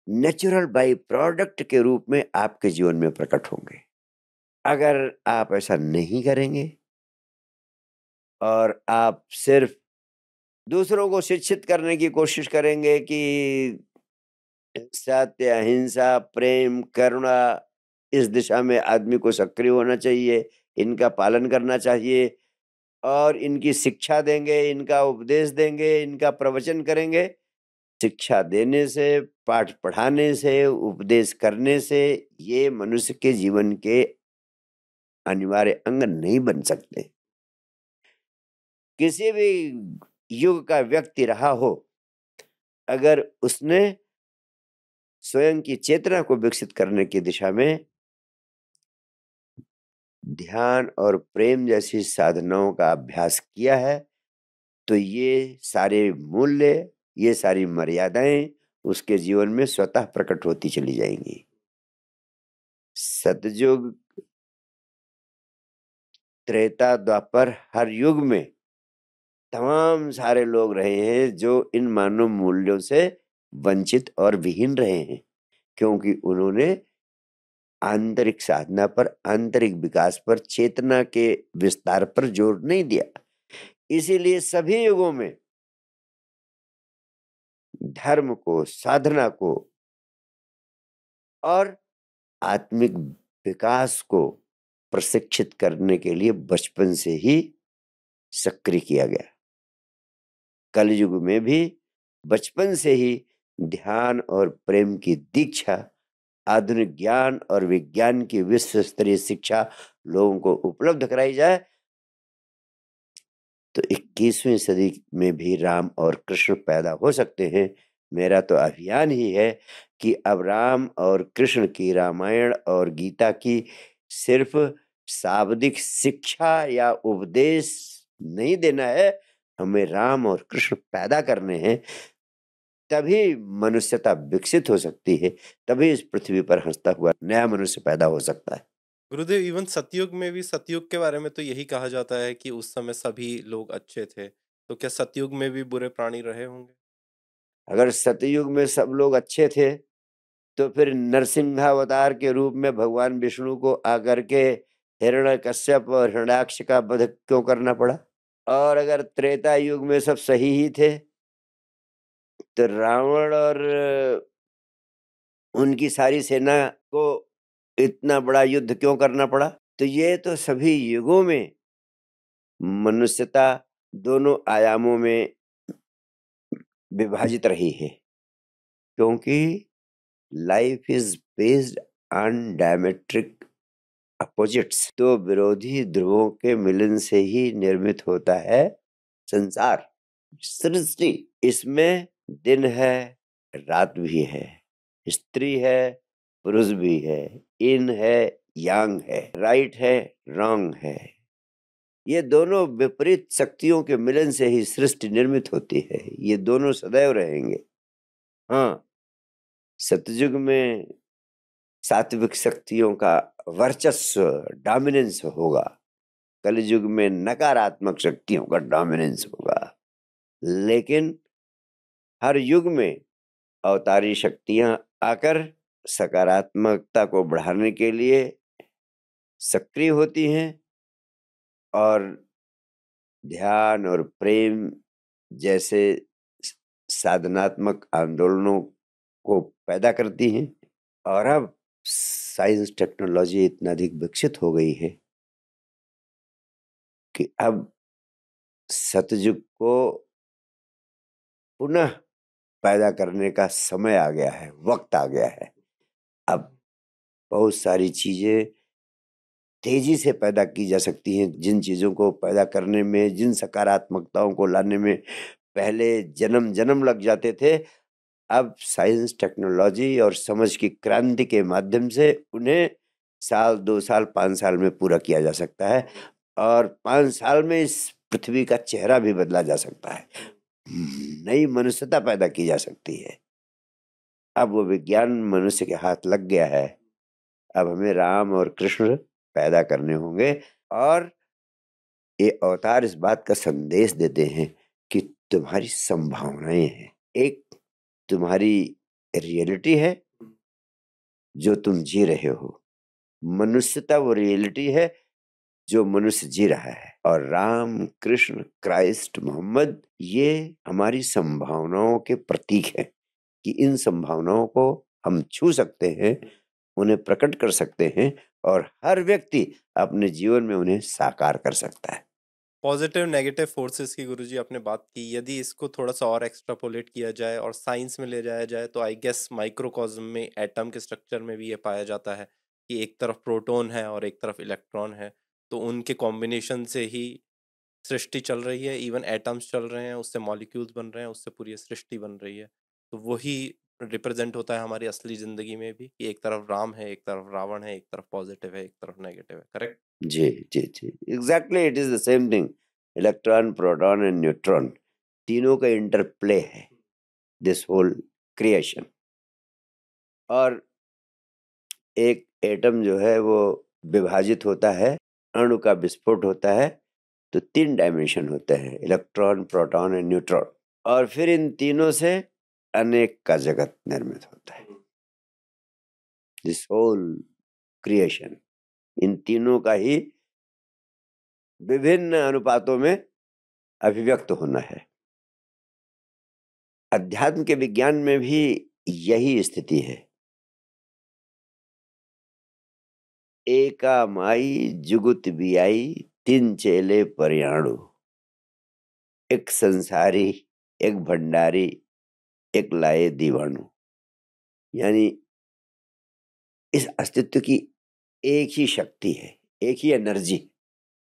नेचुरल बाई प्रोडक्ट के रूप में आपके जीवन में प्रकट होंगे। अगर आप ऐसा नहीं करेंगे और आप सिर्फ़ दूसरों को शिक्षित करने की कोशिश करेंगे कि सत्य, अहिंसा, प्रेम, करुणा इस दिशा में आदमी को सक्रिय होना चाहिए, इनका पालन करना चाहिए और इनकी शिक्षा देंगे, इनका उपदेश देंगे, इनका प्रवचन करेंगे शिक्षा देने से, पाठ पढ़ाने से, उपदेश करने से ये मनुष्य के जीवन के अनिवार्य अंग नहीं बन सकते। किसी भी युग का व्यक्ति रहा हो, अगर उसने स्वयं की चेतना को विकसित करने की दिशा में ध्यान और प्रेम जैसी साधनाओं का अभ्यास किया है तो ये सारे मूल्य ये सारी मर्यादाएँ उसके जीवन में स्वतः प्रकट होती चली जाएँगी। सतयुग त्रेता द्वापर हर युग में तमाम सारे लोग रहे हैं जो इन मानव मूल्यों से वंचित और विहीन रहे हैं, क्योंकि उन्होंने आंतरिक साधना पर, आंतरिक विकास पर, चेतना के विस्तार पर ज़ोर नहीं दिया। इसीलिए सभी युगों में धर्म को, साधना को और आत्मिक विकास को प्रशिक्षित करने के लिए बचपन से ही सक्रिय किया गया। कलयुग में भी बचपन से ही ध्यान और प्रेम की दीक्षा, आधुनिक ज्ञान और विज्ञान की विश्व स्तरीय शिक्षा लोगों को उपलब्ध कराई जाए तो 21वीं सदी में भी राम और कृष्ण पैदा हो सकते हैं। मेरा तो अभियान ही है कि अब राम और कृष्ण की रामायण और गीता की सिर्फ़ शाब्दिक शिक्षा या उपदेश नहीं देना है, हमें राम और कृष्ण पैदा करने हैं। तभी मनुष्यता विकसित हो सकती है, तभी इस पृथ्वी पर हंसता हुआ नया मनुष्य पैदा हो सकता है। गुरुदेव, इवन सतयुग में भी, सतयुग के बारे में तो यही कहा जाता है कि उस समय सभी लोग अच्छे थे। तो क्या सतयुग में भी बुरे प्राणी रहे होंगे? अगर सतयुग में सब लोग अच्छे थे तो फिर नरसिंहावतार के रूप में भगवान विष्णु को आकर के हिरण कश्यप और हिरणाक्ष का वध क्यों करना पड़ा? और अगर त्रेता युग में सब सही ही थे तो रावण और उनकी सारी सेना को इतना बड़ा युद्ध क्यों करना पड़ा? तो ये तो सभी युगों में मनुष्यता दोनों आयामों में विभाजित रही है, क्योंकि life is based on diametric opposites तो विरोधी ध्रुवों के मिलन से ही निर्मित होता है संसार। सृष्टि, इसमें दिन है, रात भी है, स्त्री है पुरुष भी है, इन है, यांग है, राइट है, रॉन्ग है। ये दोनों विपरीत शक्तियों के मिलन से ही सृष्टि निर्मित होती है, ये दोनों सदैव रहेंगे। हाँ सतयुग में सात्विक शक्तियों का वर्चस्व डोमिनेंस होगा। कलयुग में नकारात्मक शक्तियों का डोमिनेंस होगा। लेकिन हर युग में अवतारी शक्तियाँ आकर सकारात्मकता को बढ़ाने के लिए सक्रिय होती हैं और ध्यान और प्रेम जैसे साधनात्मक आंदोलनों को पैदा करती हैं और अब साइंस टेक्नोलॉजी इतना अधिक विकसित हो गई है कि अब सतयुग को पुनः पैदा करने का समय आ गया है, वक्त आ गया है। अब बहुत सारी चीज़ें तेज़ी से पैदा की जा सकती हैं, जिन चीज़ों को पैदा करने में, जिन सकारात्मकताओं को लाने में पहले जन्म जन्म लग जाते थे, अब साइंस, टेक्नोलॉजी और समझ की क्रांति के माध्यम से उन्हें साल, दो साल, पाँच साल में पूरा किया जा सकता है और पाँच साल में इस पृथ्वी का चेहरा भी बदला जा सकता है। नई मनुष्यता पैदा की जा सकती है। अब वो विज्ञान मनुष्य के हाथ लग गया है। अब हमें राम और कृष्ण पैदा करने होंगे और ये अवतार इस बात का संदेश देते हैं कि तुम्हारी संभावनाएँ हैं। एक तुम्हारी रियलिटी है जो तुम जी रहे हो। मनुष्यता वो रियलिटी है जो मनुष्य जी रहा है और राम, कृष्ण, क्राइस्ट, मोहम्मद ये हमारी संभावनाओं के प्रतीक हैं। कि इन संभावनाओं को हम छू सकते हैं उन्हें प्रकट कर सकते हैं और हर व्यक्ति अपने जीवन में उन्हें साकार कर सकता है। पॉजिटिव नेगेटिव फोर्सेस की गुरुजी आपने बात की यदि इसको थोड़ा सा और एक्स्ट्रापोलेट किया जाए और साइंस में ले जाया जाए तो आई गेस माइक्रोकॉज्म में एटम के स्ट्रक्चर में भी ये पाया जाता है कि एक तरफ़ प्रोटॉन है और एक तरफ़ इलेक्ट्रॉन है तो उनके कॉम्बिनेशन से ही सृष्टि चल रही है इवन एटम्स चल रहे हैं उससे मॉलिक्यूल्स बन रहे हैं उससे पूरी सृष्टि बन रही है। तो वही रिप्रेजेंट होता है हमारी असली ज़िंदगी में भी कि एक तरफ़ राम है, एक तरफ़ रावण है, एक तरफ़ पॉजिटिव है, एक तरफ़ नेगेटिव है, करेक्ट? जी जी जी। Exactly it is the same thing electron proton and neutron तीनों का इंटरप्ले है दिस होल क्रिएशन और एक एटम जो है वो विभाजित होता है, अणु का विस्फोट होता है तो तीन डायमेंशन होते हैं इलेक्ट्रॉन प्रोटॉन एंड न्यूट्रॉन और फिर इन तीनों से अनेक का जगत निर्मित होता है। दिस होल क्रिएशन इन तीनों का ही विभिन्न अनुपातों में अभिव्यक्त होना है। अध्यात्म के विज्ञान में भी यही स्थिति है। एका माई जुगुत बियाई तीन चेले परियाणु। एक संसारी एक भंडारी एक लाए दीवाणु यानी इस अस्तित्व की एक ही शक्ति है एक ही एनर्जी।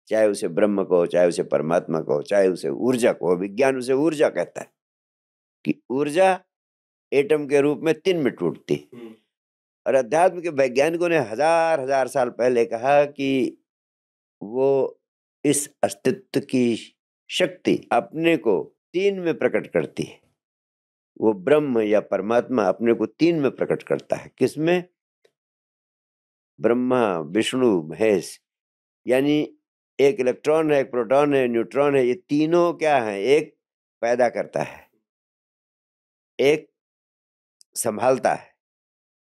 चाहे उसे ब्रह्म को चाहे उसे परमात्मा को चाहे उसे ऊर्जा को विज्ञान उसे ऊर्जा कहता है कि ऊर्जा एटम के रूप में तीन में टूटती और अध्यात्म के वैज्ञानिकों ने हज़ार हज़ार साल पहले कहा कि वो इस अस्तित्व की शक्ति अपने को तीन में प्रकट करती है। वो ब्रह्म या परमात्मा अपने को तीन में प्रकट करता है। किसमें? ब्रह्मा, विष्णु, महेश। यानी एक इलेक्ट्रॉन है, एक प्रोटॉन है, न्यूट्रॉन है, ये तीनों क्या है? एक पैदा करता है। एक संभालता है।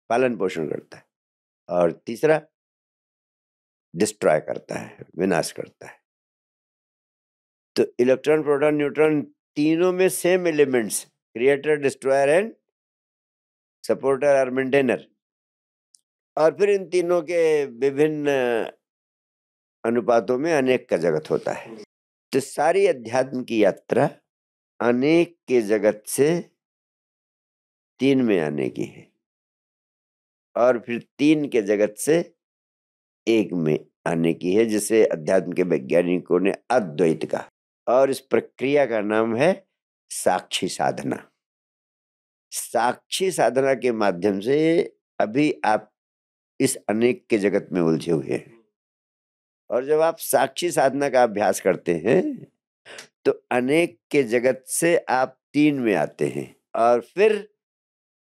पालन पोषण करता है। और तीसरा डिस्ट्रॉय करता है, विनाश करता है। तो इलेक्ट्रॉन, प्रोटॉन, न्यूट्रॉन तीनों में same elements creator destroyer and supporter और मेंटेनर और फिर इन तीनों के विभिन्न अनुपातों में अनेक का जगत होता है। तो सारी अध्यात्म की यात्रा अनेक के जगत से तीन में आने की है। और फिर तीन के जगत से एक में आने की है, जिसे अध्यात्म के वैज्ञानिकों ने अद्वैत कहा। और इस प्रक्रिया का नाम है साक्षी साधना। साक्षी साधना के माध्यम से अभी आप इस अनेक के जगत में उलझे हुए हैं। और जब आप साक्षी साधना का अभ्यास करते हैं तो अनेक के जगत से आप तीन में आते हैं और फिर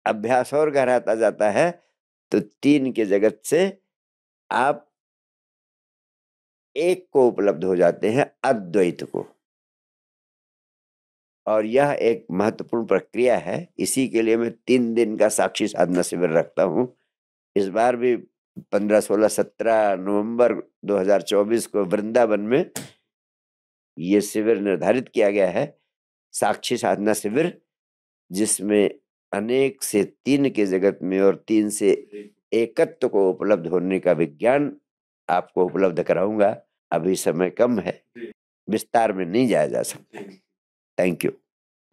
अभ्यास और गहराता जाता है तो तीन के जगत से आप एक को उपलब्ध हो जाते हैं, अद्वैत को। और यह एक महत्वपूर्ण प्रक्रिया है। इसी के लिए मैं तीन दिन का साक्षी साधना शिविर रखता हूँ। इस बार भी पंद्रह सोलह सत्रह नवंबर 2024 को वृंदावन में ये शिविर निर्धारित किया गया है। साक्षी साधना शिविर जिसमें अनेक से तीन के जगत में और तीन से एकत्व को उपलब्ध होने का विज्ञान आपको उपलब्ध कराऊँगा। अभी समय कम है। विस्तार में नहीं जाया जा सकता। Thank you.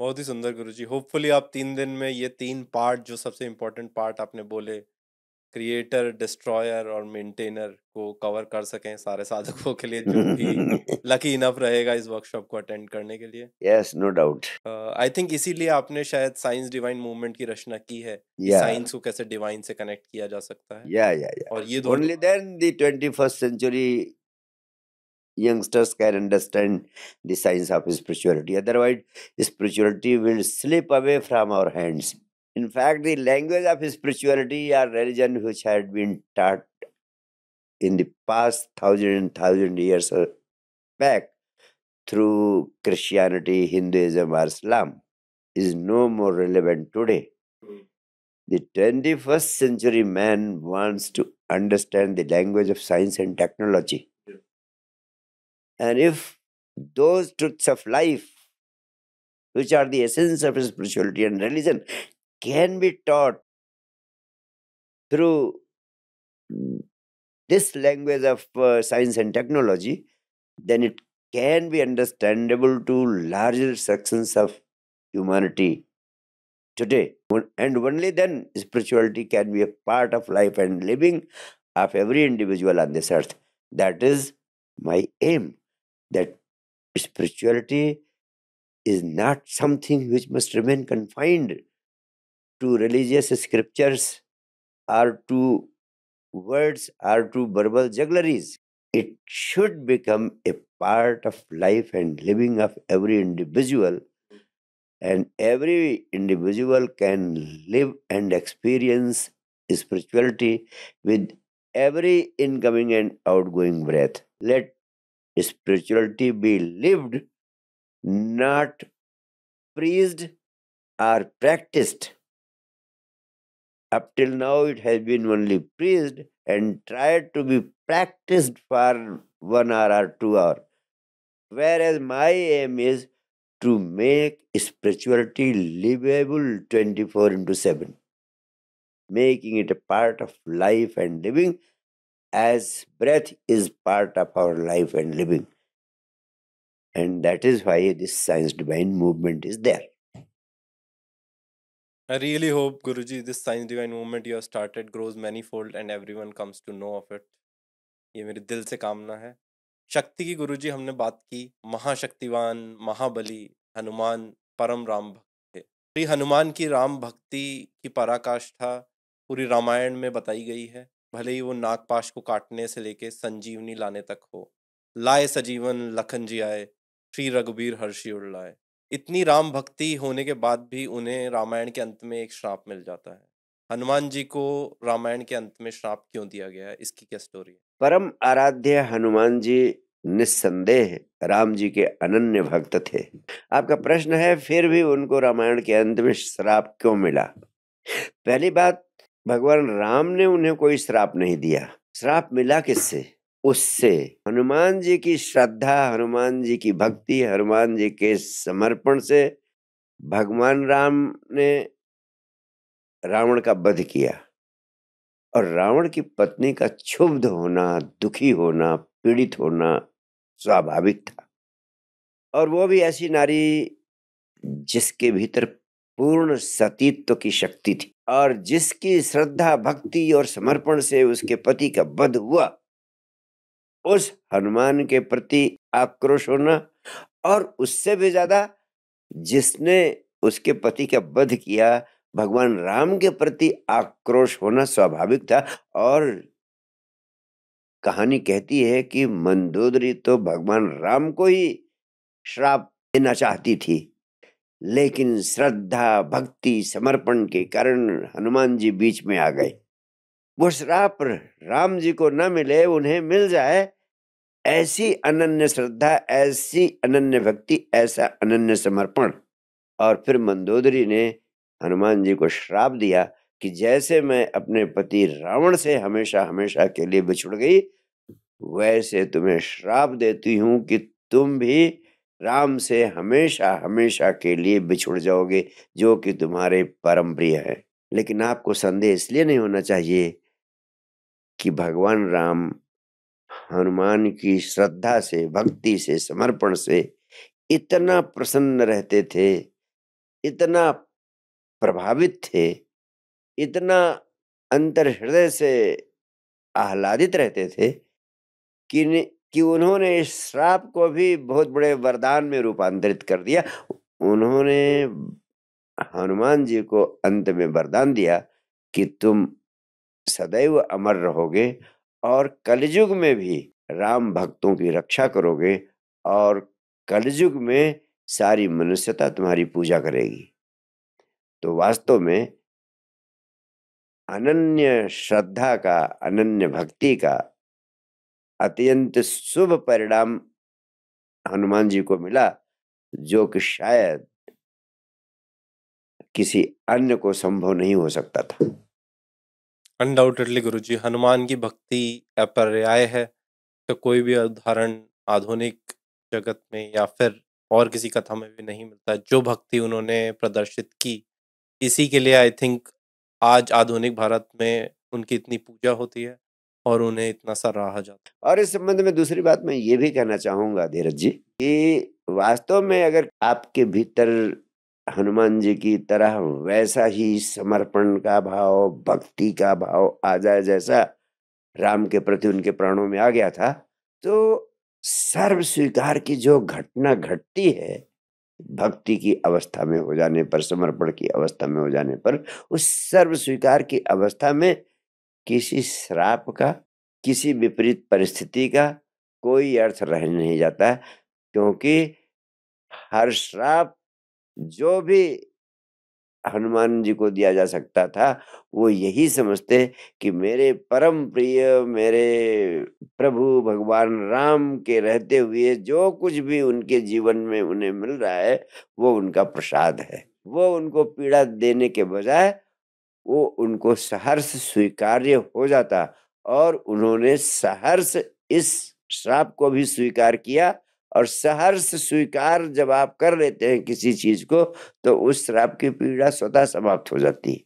बहुत ही सुंदर गुरु जी होपफुली आप तीन दिन में ये तीन पार्ट जो सबसे इम्पोर्टेंट पार्ट आपने बोले क्रिएटर डिस्ट्रॉयर और मेंटेनर को कवर कर सकें सारे साधकों के लिए जो भी लकी इनफ रहेगा इस वर्कशॉप को अटेंड करने के लिए। Yes no doubt I think इसीलिए आपने शायद साइंस डिवाइन मूवमेंट की रचना की है या साइंस को कैसे डिवाइन से कनेक्ट किया जा सकता है। या या या और ये दोनों only then the 21st century youngsters can understand the science of spirituality otherwise spirituality will slip away from our hands in fact the language of spirituality or religion which had been taught in the past thousand and thousand years uh, back through christianity hinduism or islam is no more relevant today Hmm. the 21st century man wants to understand the language of science and technology. And if those truths of life, which are the essence of spirituality and religion, can be taught through mm, this language of uh, science and technology, then it can be understandable to larger sections of humanity today. And only then spirituality can be a part of life and living of every individual on this earth. That is my aim. That spirituality is not something which must remain confined to religious scriptures or to words or to verbal juggleries. It should become a part of life and living of every individual, and every individual can live and experience spirituality with every incoming and outgoing breath. Let spirituality be lived, not preached or practiced. Up till now, it has been only preached and tried to be practiced for one hour or two hours. Whereas my aim is to make spirituality livable 24 into 7, making it a part of life and living as breath is part of our life and living. And that is why this science divine movement is there. I really hope, Guruji, this science divine movement you have started grows manifold and everyone comes to know of it. ये मेरे दिल से कामना है शक्ति की गुरुजी हमने बात की महाशक्तिवान महाबली हनुमान परम राम भक्त थे श्री हनुमान की राम भक्ति की पराकाष्ठा पूरी रामायण में बताई गई है भले ही वो नागपाश को काटने से लेके संजीवनी लाने तक हो। लाए सजीवन, लखन जी आए, श्री रघुबीर हर्षि उड़ लाए। इतनी राम भक्ति होने के बाद भी उन्हें रामायण के अंत में एक श्राप मिल जाता है। हनुमान जी को रामायण के अंत में श्राप क्यों दिया गया है? इसकी क्या स्टोरी है? परम आराध्य हनुमान जी निस्संदेह राम जी के अनन्य भक्त थे। आपका प्रश्न है, फिर भी उनको रामायण के अंत में श्राप क्यों मिला? पहली बात भगवान राम ने उन्हें कोई श्राप नहीं दिया। श्राप मिला किससे? उससे। हनुमान जी की श्रद्धा, हनुमान जी की भक्ति, हनुमान जी के समर्पण से भगवान राम ने रावण का वध किया। और रावण की पत्नी का क्षुब्ध होना, दुखी होना, पीड़ित होना स्वाभाविक था। और वो भी ऐसी नारी जिसके भीतर पूर्ण सतीत्व की शक्ति थी। और जिसकी श्रद्धा, भक्ति और समर्पण से उसके पति का वध हुआ, उस हनुमान के प्रति आक्रोश होना और उससे भी ज़्यादा जिसने उसके पति का वध किया, भगवान राम के प्रति आक्रोश होना स्वाभाविक था। और कहानी कहती है कि मंदोदरी तो भगवान राम को ही श्राप देना चाहती थी। लेकिन श्रद्धा, भक्ति, समर्पण के कारण हनुमान जी बीच में आ गए। वो श्राप राम जी को न मिले, उन्हें मिल जाए, ऐसी अनन्य श्रद्धा, ऐसी अनन्य भक्ति, ऐसा अनन्य समर्पण। और फिर मंदोदरी ने हनुमान जी को श्राप दिया कि जैसे मैं अपने पति रावण से हमेशा हमेशा के लिए बिछुड़ गई, वैसे तुम्हें श्राप देती हूँ कि तुम भी राम से हमेशा हमेशा के लिए बिछुड़ जाओगे, जो कि तुम्हारे परम प्रिय है। लेकिन आपको संदेह इसलिए नहीं होना चाहिए कि भगवान राम हनुमान की श्रद्धा से, भक्ति से, समर्पण से इतना प्रसन्न रहते थे, इतना प्रभावित थे, इतना अंतर हृदय से आह्लादित रहते थे कि कि उन्होंने इस श्राप को भी बहुत बड़े वरदान में रूपांतरित कर दिया। उन्होंने हनुमान जी को अंत में वरदान दिया कि तुम सदैव अमर रहोगे और कलयुग में भी राम भक्तों की रक्षा करोगे और कलयुग में सारी मनुष्यता तुम्हारी पूजा करेगी। तो वास्तव में अनन्य श्रद्धा का, अनन्य भक्ति का अत्यंत शुभ परिणाम हनुमान जी को मिला, जो कि शायद किसी अन्य को संभव नहीं हो सकता था। अनडाउटेडली गुरु जी हनुमान की भक्ति अपर्याय है तो कोई भी उदाहरण आधुनिक जगत में या फिर और किसी कथा में भी नहीं मिलता। जो भक्ति उन्होंने प्रदर्शित की, इसी के लिए आई थिंक आज आधुनिक भारत में उनकी इतनी पूजा होती है। और उन्हें इतना सराहा जाता। और इस संबंध में दूसरी बात मैं ये भी कहना चाहूँगा धीरज जी कि वास्तव में अगर आपके भीतर हनुमान जी की तरह वैसा ही समर्पण का भाव, भक्ति का भाव आ जाए जैसा राम के प्रति उनके प्राणों में आ गया था तो सर्व स्वीकार की जो घटना घटती है, भक्ति की अवस्था में हो जाने पर, समर्पण की अवस्था में हो जाने पर, उस सर्व स्वीकार की अवस्था में किसी श्राप का, किसी विपरीत परिस्थिति का कोई अर्थ रह नहीं जाता, क्योंकि हर श्राप जो भी हनुमान जी को दिया जा सकता था, वो यही समझते कि मेरे परम प्रिय, मेरे प्रभु भगवान राम के रहते हुए जो कुछ भी उनके जीवन में उन्हें मिल रहा है, वो उनका प्रसाद है। वो उनको पीड़ा देने के बजाय वो उनको सहर्ष स्वीकार्य हो जाता और उन्होंने सहर्ष इस श्राप को भी स्वीकार किया और सहर्ष स्वीकार जब आप कर लेते हैं किसी चीज़ को तो उस श्राप की पीड़ा स्वतः समाप्त हो जाती है।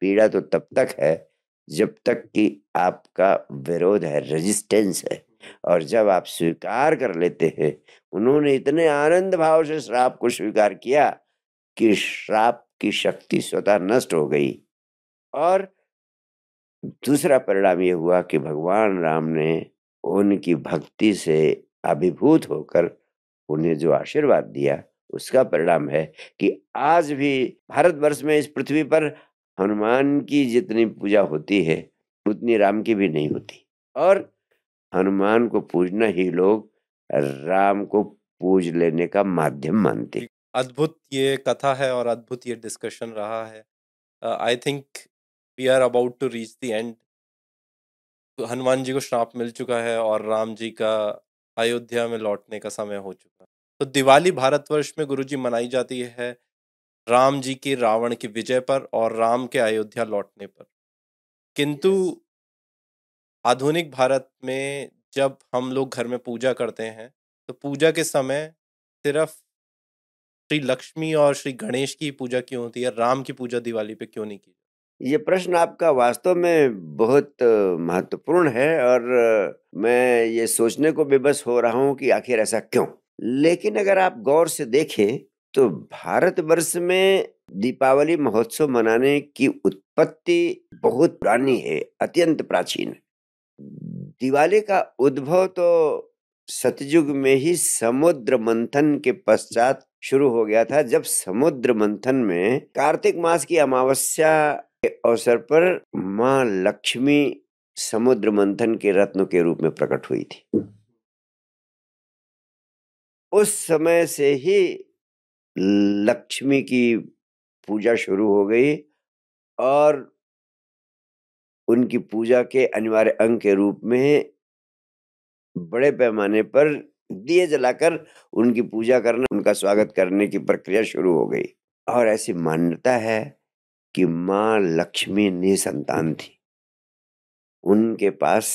पीड़ा तो तब तक है जब तक कि आपका विरोध है रेजिस्टेंस है और जब आप स्वीकार कर लेते हैं, उन्होंने इतने आनंद भाव से श्राप को स्वीकार किया कि श्राप की शक्ति स्वतः नष्ट हो गई। और दूसरा परिणाम ये हुआ कि भगवान राम ने उनकी भक्ति से अभिभूत होकर उन्हें जो आशीर्वाद दिया, उसका परिणाम है कि आज भी भारतवर्ष में इस पृथ्वी पर हनुमान की जितनी पूजा होती है, उतनी राम की भी नहीं होती। और हनुमान को पूजना ही लोग राम को पूज लेने का माध्यम मानते अद्भुत ये कथा है और अद्भुत ये डिस्कशन रहा है। I think we are about to reach the end Hanuman ji को श्राप मिल चुका है और राम जी का अयोध्या में लौटने का समय हो चुका तो दिवाली भारतवर्ष में गुरु जी मनाई जाती है राम जी की रावण की विजय पर और राम के अयोध्या लौटने पर। किंतु आधुनिक भारत में जब हम लोग घर में पूजा करते हैं तो पूजा के समय सिर्फ़ श्री लक्ष्मी और श्री गणेश की पूजा क्यों होती है? राम की पूजा दिवाली पे क्यों नहीं की ये प्रश्न आपका वास्तव में बहुत महत्वपूर्ण है और मैं ये सोचने को बेबस हो रहा हूँ कि आखिर ऐसा क्यों? लेकिन अगर आप गौर से देखें तो भारतवर्ष में दीपावली महोत्सव मनाने की उत्पत्ति बहुत पुरानी है, अत्यंत प्राचीन। दिवाली का उद्भव तो सतयुग में ही समुद्र मंथन के पश्चात शुरू हो गया था, जब समुद्र मंथन में कार्तिक मास की अमावस्या अवसर पर माँ लक्ष्मी समुद्र मंथन के रत्न के रूप में प्रकट हुई थी। उस समय से ही लक्ष्मी की पूजा शुरू हो गई और उनकी पूजा के अनिवार्य अंग के रूप में बड़े पैमाने पर दिए जलाकर उनकी पूजा करना, उनका स्वागत करने की प्रक्रिया शुरू हो गई। और ऐसी मान्यता है कि माँ लक्ष्मी निसंतान थी। उनके पास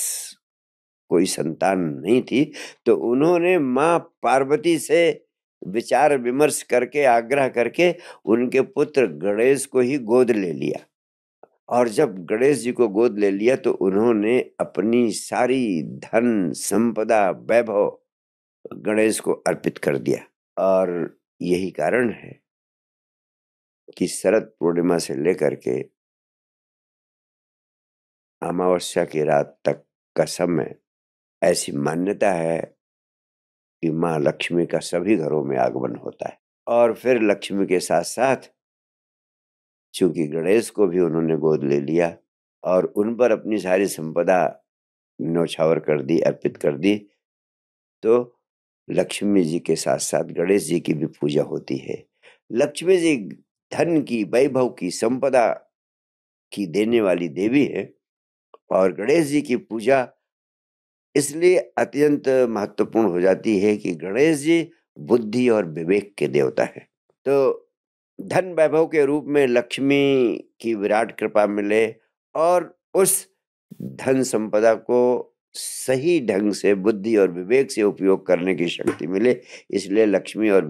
कोई संतान नहीं थी तो उन्होंने माँ पार्वती से विचार विमर्श करके, आग्रह करके उनके पुत्र गणेश को ही गोद ले लिया। और जब गणेश जी को गोद ले लिया तो उन्होंने अपनी सारी धन, संपदा, वैभव गणेश को अर्पित कर दिया। और यही कारण है कि शरद पूर्णिमा से लेकर के अमावस्या की रात तक का समय, ऐसी मान्यता है कि माँ लक्ष्मी का सभी घरों में आगमन होता है। और फिर लक्ष्मी के साथ साथ चूँकि गणेश को भी उन्होंने गोद ले लिया और उन पर अपनी सारी संपदा नौछावर कर दी, अर्पित कर दी तो लक्ष्मी जी के साथ साथ गणेश जी की भी पूजा होती है। लक्ष्मी जी धन की, वैभव की, संपदा की देने वाली देवी है और गणेश जी की पूजा इसलिए अत्यंत महत्वपूर्ण हो जाती है कि गणेश जी बुद्धि और विवेक के देवता है। तो धन वैभव के रूप में लक्ष्मी की विराट कृपा मिले और उस धन संपदा को सही ढंग से, बुद्धि और विवेक से उपयोग करने की शक्ति मिले, इसलिए लक्ष्मी और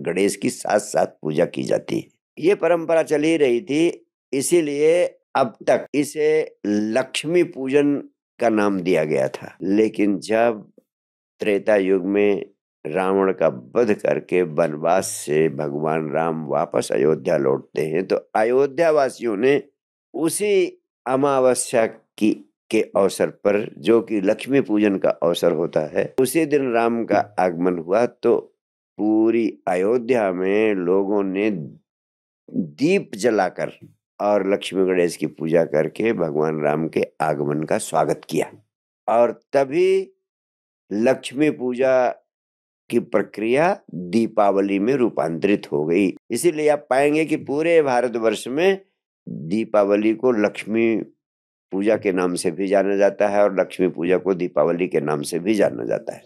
गणेश की साथ साथ पूजा की जाती है। ये परंपरा चली रही थी, इसीलिए अब तक इसे लक्ष्मी पूजन का नाम दिया गया था। लेकिन जब त्रेता युग में रावण का वध करके वनवास से भगवान राम वापस अयोध्या लौटते हैं तो अयोध्या वासियों ने उसी अमावस्या की, के अवसर पर, जो कि लक्ष्मी पूजन का अवसर होता है, उसी दिन राम का आगमन हुआ तो पूरी अयोध्या में लोगों ने दीप जलाकर और लक्ष्मी गणेश की पूजा करके भगवान राम के आगमन का स्वागत किया। और तभी लक्ष्मी पूजा की प्रक्रिया दीपावली में रूपांतरित हो गई। इसीलिए आप पाएँगे कि पूरे भारतवर्ष में दीपावली को लक्ष्मी पूजा के नाम से भी जाना जाता है और लक्ष्मी पूजा को दीपावली के नाम से भी जाना जाता है।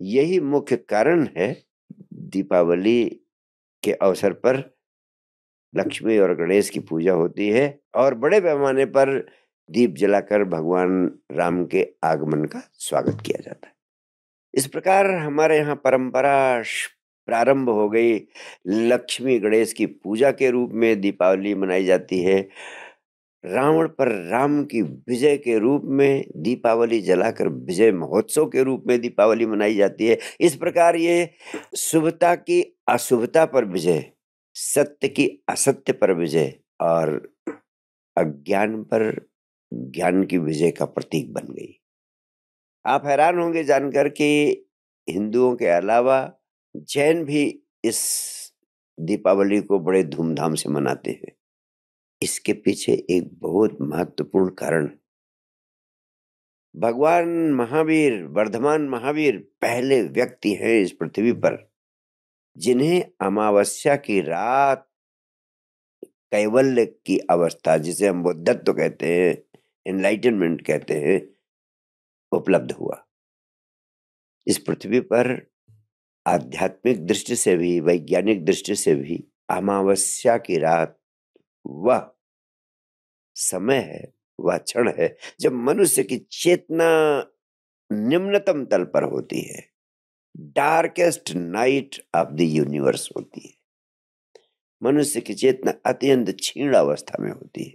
यही मुख्य कारण है दीपावली के अवसर पर लक्ष्मी और गणेश की पूजा होती है और बड़े पैमाने पर दीप जलाकर भगवान राम के आगमन का स्वागत किया जाता है। इस प्रकार हमारे यहाँ परंपरा प्रारंभ हो गई। लक्ष्मी गणेश की पूजा के रूप में दीपावली मनाई जाती है। रावण पर राम की विजय के रूप में दीपावली जलाकर विजय महोत्सव के रूप में दीपावली मनाई जाती है। इस प्रकार ये शुभता की अशुभता पर विजय सत्य की असत्य पर विजय और अज्ञान पर ज्ञान की विजय का प्रतीक बन गई। आप हैरान होंगे जानकर कि हिंदुओं के अलावा जैन भी इस दीपावली को बड़े धूमधाम से मनाते हैं। इसके पीछे एक बहुत महत्वपूर्ण कारण भगवान महावीर, वर्धमान महावीर पहले व्यक्ति हैं इस पृथ्वी पर। जिन्हें अमावस्या की रात कैवल्य की अवस्था, जिसे हम बुद्धत्व कहते हैं एनलाइटनमेंट कहते हैं, उपलब्ध हुआ। इस पृथ्वी पर आध्यात्मिक दृष्टि से भी, वैज्ञानिक दृष्टि से भी अमावस्या की रात वह समय है, वह क्षण है, जब मनुष्य की चेतना निम्नतम तल पर होती है। Darkest night of the universe होती है। मनुष्य की चेतना अत्यंत क्षीण अवस्था में होती है।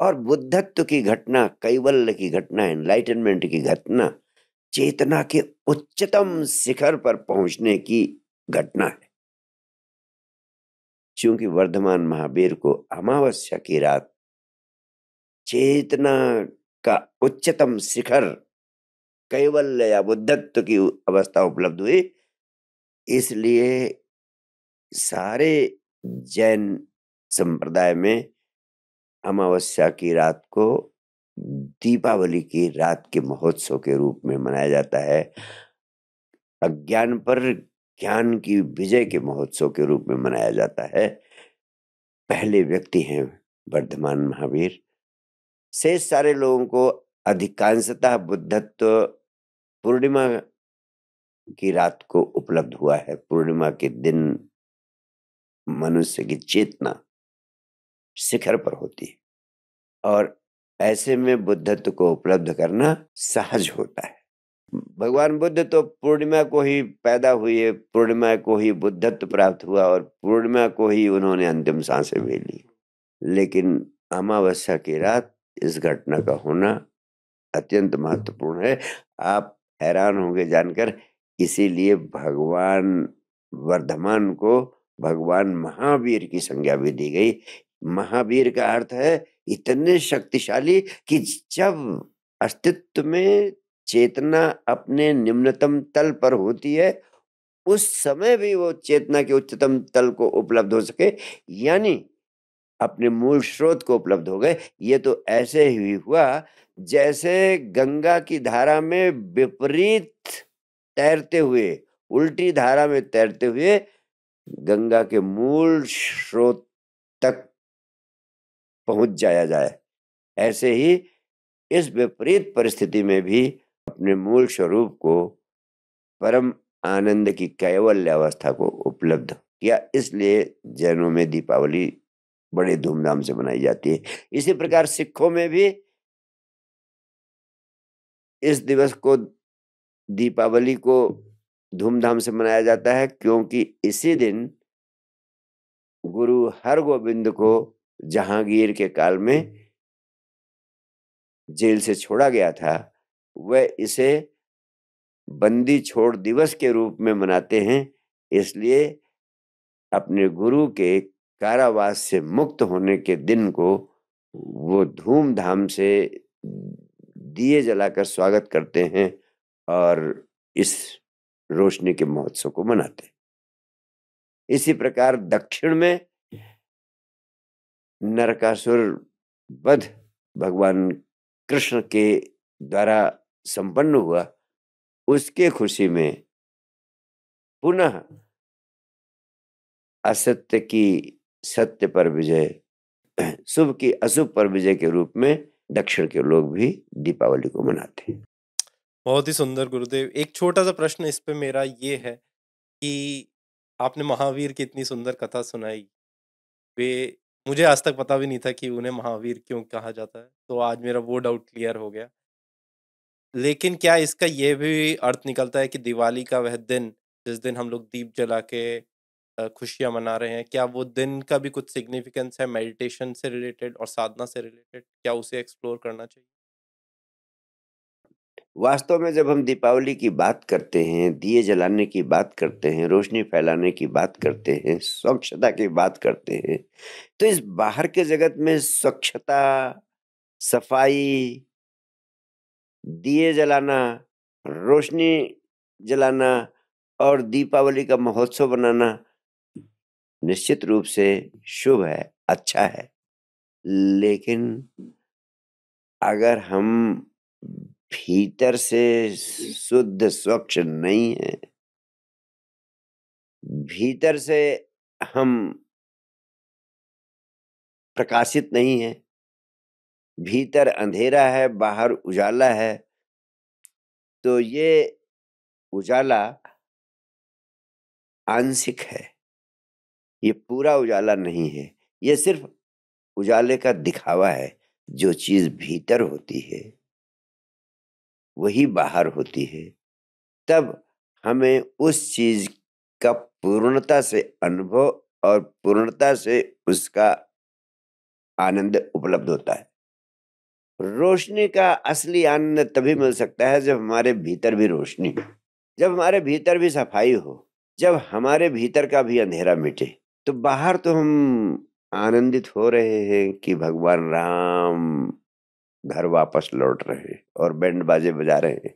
और बुद्धत्व की घटना, कैवल्य की घटना एनलाइटनमेंट की घटना, चेतना के उच्चतम शिखर पर पहुँचने की घटना है। क्योंकि वर्धमान महावीर को अमावस्या की रात चेतना का उच्चतम शिखर कैवल्य या बुद्धत्व की अवस्था उपलब्ध हुई। इसलिए सारे जैन संप्रदाय में अमावस्या की रात को दीपावली की रात के महोत्सव के रूप में मनाया जाता है। अज्ञान पर ज्ञान की विजय के महोत्सव के रूप में मनाया जाता है। पहले व्यक्ति हैं वर्धमान महावीर। शेष सारे लोगों को अधिकांशतः बुद्धत्व पूर्णिमा की रात को उपलब्ध हुआ है। पूर्णिमा के दिन मनुष्य की चेतना शिखर पर होती है और ऐसे में बुद्धत्व को उपलब्ध करना सहज होता है। भगवान बुद्ध तो पूर्णिमा को ही पैदा हुए, पूर्णिमा को ही बुद्धत्व प्राप्त हुआ और पूर्णिमा को ही उन्होंने अंतिम साँसें भी ली। लेकिन अमावस्या की रात इस घटना का होना अत्यंत महत्वपूर्ण है। आप हैरान होंगे जानकर इसीलिए भगवान वर्धमान को भगवान महावीर की संज्ञा भी दी गई। महावीर का अर्थ है इतने शक्तिशाली कि जब अस्तित्व में चेतना अपने निम्नतम तल पर होती है उस समय भी वो चेतना के उच्चतम तल को उपलब्ध हो सके। यानी अपने मूल स्रोत को उपलब्ध हो गए। ये तो ऐसे ही हुआ जैसे गंगा की धारा में विपरीत तैरते हुए, उल्टी धारा में तैरते हुए गंगा के मूल स्रोत तक पहुँच जाया जाए। ऐसे ही इस विपरीत परिस्थिति में भी अपने मूल स्वरूप को, परम आनंद की कैवल्य अवस्था को उपलब्ध किया। इसलिए जैनों में दीपावली बड़े धूमधाम से मनाई जाती है। इसी प्रकार सिखों में भी इस दिवस को दीपावली को धूमधाम से मनाया जाता है, क्योंकि इसी दिन गुरु हरगोविंद को जहांगीर के काल में जेल से छोड़ा गया था। वह इसे बंदी छोड़ दिवस के रूप में मनाते हैं, इसलिए अपने गुरु के कारावास से मुक्त होने के दिन को वो धूमधाम से दिए जलाकर स्वागत करते हैं और इस रोशनी के महोत्सव को मनाते हैं। इसी प्रकार दक्षिण में नरकासुर वध भगवान कृष्ण के द्वारा संपन्न हुआ, उसके खुशी में पुनः असत्य की सत्य पर विजय, (clears throat) शुभ की अशुभ पर विजय के रूप में दक्षिण के लोग भी दीपावली को मनाते हैं। बहुत ही सुंदर, गुरुदेव। एक छोटा सा प्रश्न इस पे मेरा ये है कि आपने महावीर की इतनी सुंदर कथा सुनाई। वे, मुझे आज तक पता भी नहीं था कि उन्हें महावीर क्यों कहा जाता है तो आज मेरा वो डाउट क्लियर हो गया। लेकिन क्या इसका ये भी अर्थ निकलता है कि दिवाली का वह दिन, जिस दिन हम लोग दीप जला के खुशियाँ मना रहे हैं। क्या वो दिन का भी कुछ सिग्निफिकेंस है मेडिटेशन से रिलेटेड और साधना से रिलेटेड क्या उसे एक्सप्लोर करना चाहिए? वास्तव में जब हम दीपावली की बात करते हैं, दिए जलाने की बात करते हैं, रोशनी फैलाने की बात करते हैं, स्वच्छता की बात करते हैं तो इस बाहर के जगत में स्वच्छता, सफ़ाई, दिए जलाना, रोशनी जलाना और दीपावली का महोत्सव बनाना निश्चित रूप से शुभ है अच्छा है। लेकिन अगर हम भीतर से शुद्ध, स्वच्छ नहीं है, भीतर से हम प्रकाशित नहीं है, भीतर अंधेरा है, बाहर उजाला है तो ये उजाला आंशिक है। ये पूरा उजाला नहीं है। ये सिर्फ़ उजाले का दिखावा है, जो चीज़ भीतर होती है। वही बाहर होती है। तब हमें उस चीज़ का पूर्णता से अनुभव और पूर्णता से उसका आनंद उपलब्ध होता है। रोशनी का असली आनंद तभी मिल सकता है जब हमारे भीतर भी रोशनी हो। जब हमारे भीतर भी सफ़ाई हो, जब हमारे भीतर का भी अंधेरा मिटे। तो बाहर तो हम आनंदित हो रहे हैं कि भगवान राम घर वापस लौट रहे और बैंड बाजे बजा रहे हैं।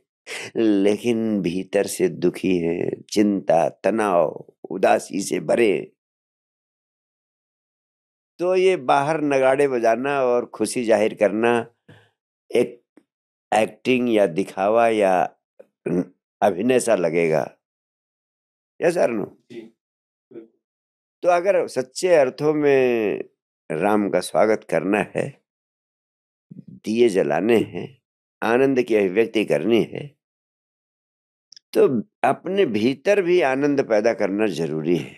लेकिन भीतर से दुखी है, चिंता, तनाव, उदासी से भरे तो ये बाहर नगाड़े बजाना और खुशी ज़ाहिर करना एक एक्टिंग या दिखावा या अभिनय सा लगेगा। या सर नो तो अगर सच्चे अर्थों में राम का स्वागत करना है, दिए जलाने हैं, आनंद की अभिव्यक्ति करनी है तो अपने भीतर भी आनंद पैदा करना ज़रूरी है।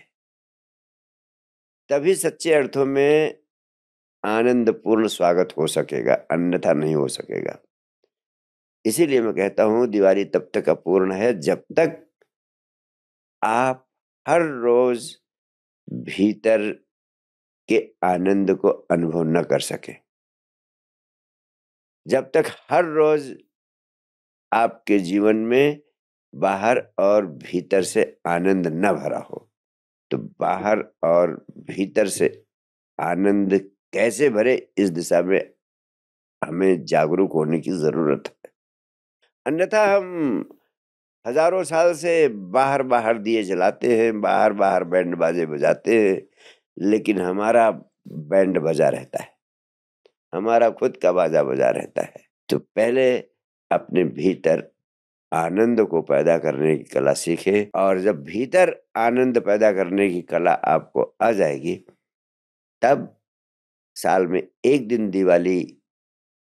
तभी सच्चे अर्थों में आनंद पूर्ण स्वागत हो सकेगा, अन्यथा नहीं हो सकेगा। इसीलिए मैं कहता हूँ, दिवाली तब तक अपूर्ण है जब तक आप हर रोज भीतर के आनंद को अनुभव न कर सके। जब तक हर रोज आपके जीवन में बाहर और भीतर से आनंद न भरा हो तो बाहर और भीतर से आनंद कैसे भरे इस दिशा में हमें जागरूक होने की ज़रूरत है। अन्यथा हम हज़ारों साल से बाहर बाहर दिए जलाते हैं, बाहर बाहर बैंड बाजे बजाते हैं, लेकिन हमारा बैंड बजा रहता है। हमारा खुद का बाजा बजा रहता है। तो पहले अपने भीतर आनंद को पैदा करने की कला सीखे और जब भीतर आनंद पैदा करने की कला आपको आ जाएगी, तब साल में एक दिन दिवाली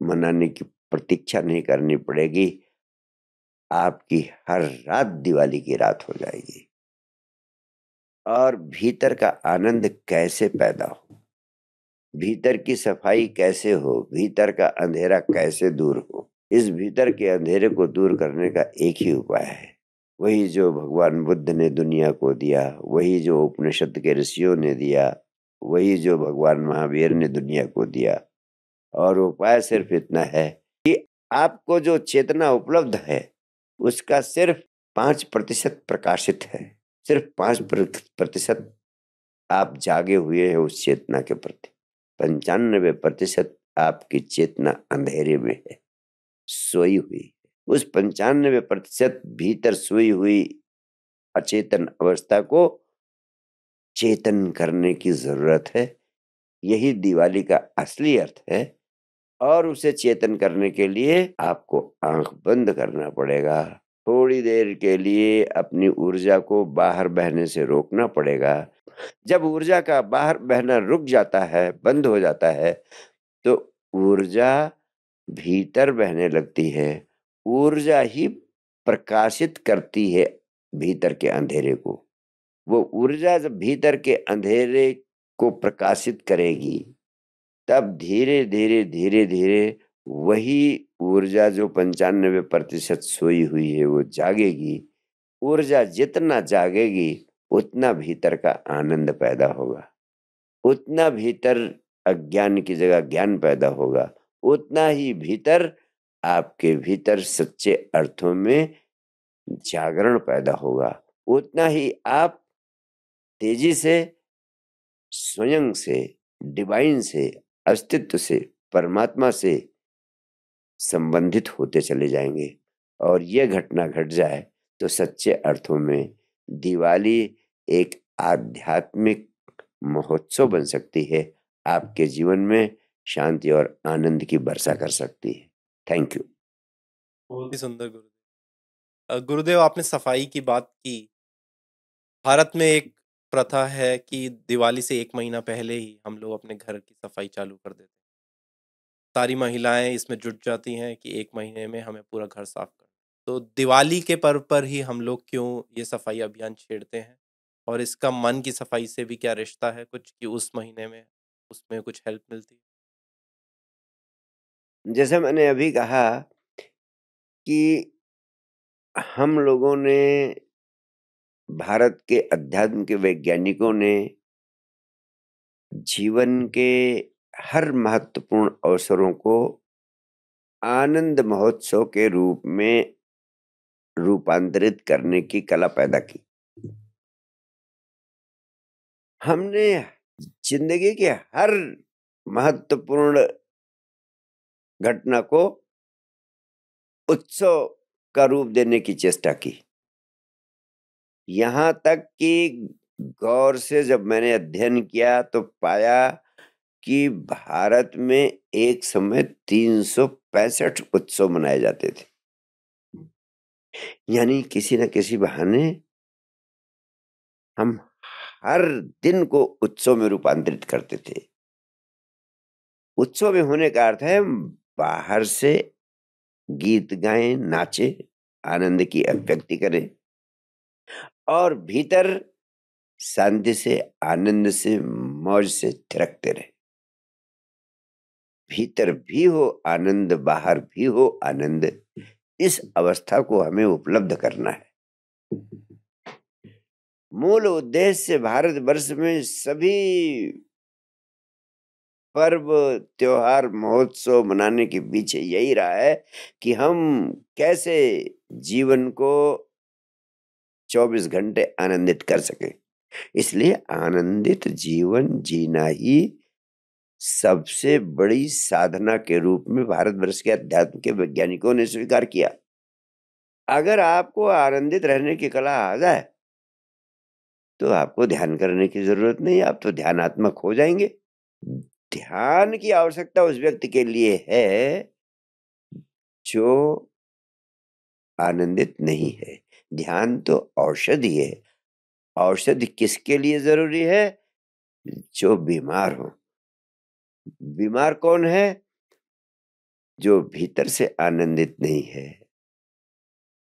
मनाने की प्रतीक्षा नहीं करनी पड़ेगी। आपकी हर रात दिवाली की रात हो जाएगी। और भीतर का आनंद कैसे पैदा हो? भीतर की सफ़ाई कैसे हो? भीतर का अंधेरा कैसे दूर हो? इस भीतर के अंधेरे को दूर करने का एक ही उपाय है। वही जो भगवान बुद्ध ने दुनिया को दिया, वही जो उपनिषद के ऋषियों ने दिया, वही जो भगवान महावीर ने दुनिया को दिया। और उपाय सिर्फ़ इतना है कि आपको जो चेतना उपलब्ध है उसका सिर्फ़ पाँच प्रतिशत प्रकाशित है। सिर्फ़ पाँच प्रतिशत आप जागे हुए हैं उस चेतना के प्रति। पंचानबे प्रतिशत आपकी चेतना अंधेरे में है। सोई हुई। उस पंचानबे प्रतिशत भीतर सोई हुई अचेतन अवस्था को चेतन करने की ज़रूरत है। यही दिवाली का असली अर्थ है। और उसे चेतन करने के लिए आपको आँख बंद करना पड़ेगा। थोड़ी देर के लिए अपनी ऊर्जा को बाहर बहने से रोकना पड़ेगा। जब ऊर्जा का बाहर बहना रुक जाता है, बंद हो जाता है तो ऊर्जा भीतर बहने लगती है। ऊर्जा ही प्रकाशित करती है भीतर के अंधेरे को। वो ऊर्जा जब भीतर के अंधेरे को प्रकाशित करेगी तब धीरे धीरे धीरे धीरे वही ऊर्जा जो पंचानबे प्रतिशत सोई हुई है, वो जागेगी। ऊर्जा जितना जागेगी, उतना भीतर का आनंद पैदा होगा। उतना भीतर अज्ञान की जगह ज्ञान पैदा होगा। उतना ही भीतर आपके भीतर सच्चे अर्थों में जागरण पैदा होगा। उतना ही आप तेज़ी से, स्वयं से, डिवाइन से अस्तित्व से, परमात्मा से संबंधित होते चले जाएँगे। और यह घटना घट जाए तो सच्चे अर्थों में दिवाली एक आध्यात्मिक महोत्सव बन सकती है, आपके जीवन में शांति और आनंद की वर्षा कर सकती है। Thank you. बहुत ही सुंदर गुरुदेव। गुरुदेव, आपने सफ़ाई की बात की। भारत में एक प्रथा है कि दिवाली से एक महीना पहले ही हम लोग अपने घर की सफ़ाई चालू कर देते हैं। सारी महिलाएँ इसमें जुट जाती हैं कि एक महीने में हमें पूरा घर साफ़ कर तो दिवाली के पर्व पर ही हम लोग क्यों ये सफ़ाई अभियान छेड़ते हैं? और इसका मन की सफ़ाई से भी क्या रिश्ता है कुछ कि उस महीने में उसमें कुछ हेल्प मिलती है? जैसे मैंने अभी कहा कि हम लोगों ने भारत के अध्यात्म के वैज्ञानिकों ने जीवन के हर महत्वपूर्ण अवसरों को आनंद महोत्सव के रूप में रूपांतरित करने की कला पैदा की। हमने ज़िंदगी के हर महत्वपूर्ण घटना को उत्सव का रूप देने की चेष्टा की। यहाँ तक कि गौर से जब मैंने अध्ययन किया तो पाया कि भारत में एक समय तीन सौ पैंसठ उत्सव मनाए जाते थे। यानी किसी न किसी बहाने हम हर दिन को उत्सव में रूपांतरित करते थे। उत्सव में होने का अर्थ है बाहर से गीत गाएँ, नाचे, आनंद की अभिव्यक्ति करें। और भीतर शांति से, आनंद से, मौज से थिरकते रहे। भीतर भी हो आनंद, बाहर भी हो आनंद, इस अवस्था को हमें उपलब्ध करना है। मूल उद्देश्य भारत वर्ष में सभी पर्व, त्योहार, महोत्सव मनाने के पीछे यही रहा है कि हम कैसे जीवन को 24 घंटे आनंदित कर सके। इसलिए आनंदित जीवन जीना ही सबसे बड़ी साधना के रूप में भारतवर्ष के अध्यात्म के वैज्ञानिकों ने स्वीकार किया। अगर आपको आनंदित रहने की कला आ जाए तो आपको ध्यान करने की ज़रूरत नहीं, आप तो ध्यानात्मक हो जाएँगे। ध्यान की आवश्यकता उस व्यक्ति के लिए है, जो आनंदित नहीं है। ध्यान तो औषधि है। औषधि किसके लिए ज़रूरी है? जो बीमार हो। बीमार कौन है? जो भीतर से आनंदित नहीं है।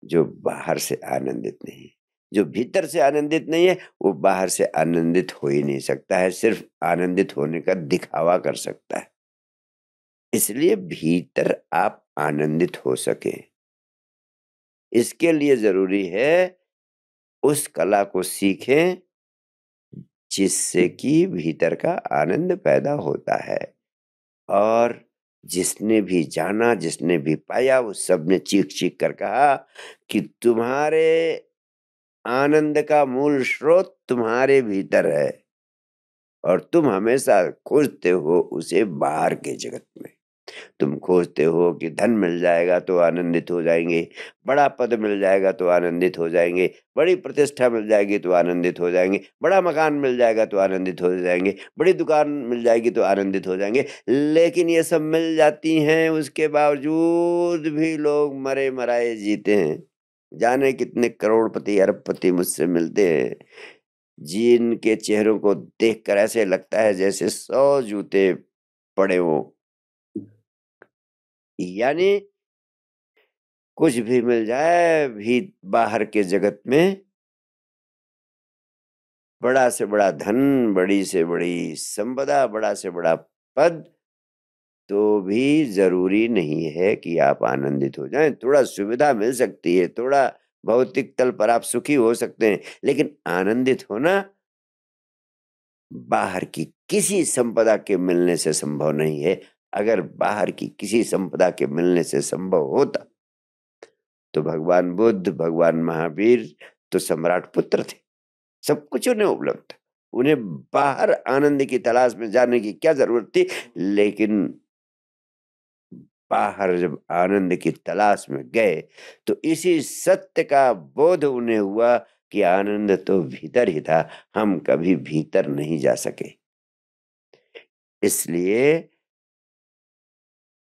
जो बाहर से आनंदित नहीं। जो भीतर से आनंदित नहीं है, वो बाहर से आनंदित हो ही नहीं सकता है। सिर्फ़ आनंदित होने का दिखावा कर सकता है। इसलिए भीतर आप आनंदित हो सके। इसके लिए ज़रूरी है, उस कला को सीखें, जिससे कि भीतर का आनंद पैदा होता है। और जिसने भी जाना, जिसने भी पाया उस सबने चीख चीख कर कहा कि तुम्हारे आनंद का मूल स्रोत तुम्हारे भीतर है और तुम हमेशा खोजते हो उसे बाहर के जगत में। तुम खोजते हो कि धन मिल जाएगा तो आनंदित हो जाएँगे, बड़ा पद मिल जाएगा तो आनंदित हो जाएँगे, बड़ी प्रतिष्ठा मिल जाएगी तो आनंदित हो जाएँगे, बड़ा मकान मिल जाएगा तो आनंदित हो जाएँगे, बड़ी दुकान मिल जाएगी तो आनंदित हो जाएँगे, लेकिन ये सब मिल जाती हैं, उसके बावजूद भी लोग मरे मराए जीते हैं। जाने कितने करोड़पति, अरबपति मुझसे मिलते हैं। जिनके चेहरों को देखकर ऐसे लगता है जैसे सौ जूते पड़े हो। यानी कुछ भी मिल जाए भी बाहर के जगत में बड़ा से बड़ा धन, बड़ी से बड़ी संपदा, बड़ा से बड़ा पद तो भी ज़रूरी नहीं है कि आप आनंदित हो जाएँ। थोड़ा सुविधा मिल सकती है, थोड़ा भौतिक तल पर आप सुखी हो सकते हैं, लेकिन आनंदित होना बाहर की किसी संपदा के मिलने से संभव नहीं है। अगर बाहर की किसी संपदा के मिलने से संभव होता तो भगवान बुद्ध, भगवान महावीर तो सम्राट पुत्र थे। सब कुछ उन्हें उपलब्ध, उन्हें बाहर आनंद की तलाश में जाने की क्या ज़रूरत थी? लेकिन बाहर जब आनंद की तलाश में गए तो इसी सत्य का बोध उन्हें हुआ कि आनंद तो भीतर ही था, हम कभी भीतर नहीं जा सके। इसलिए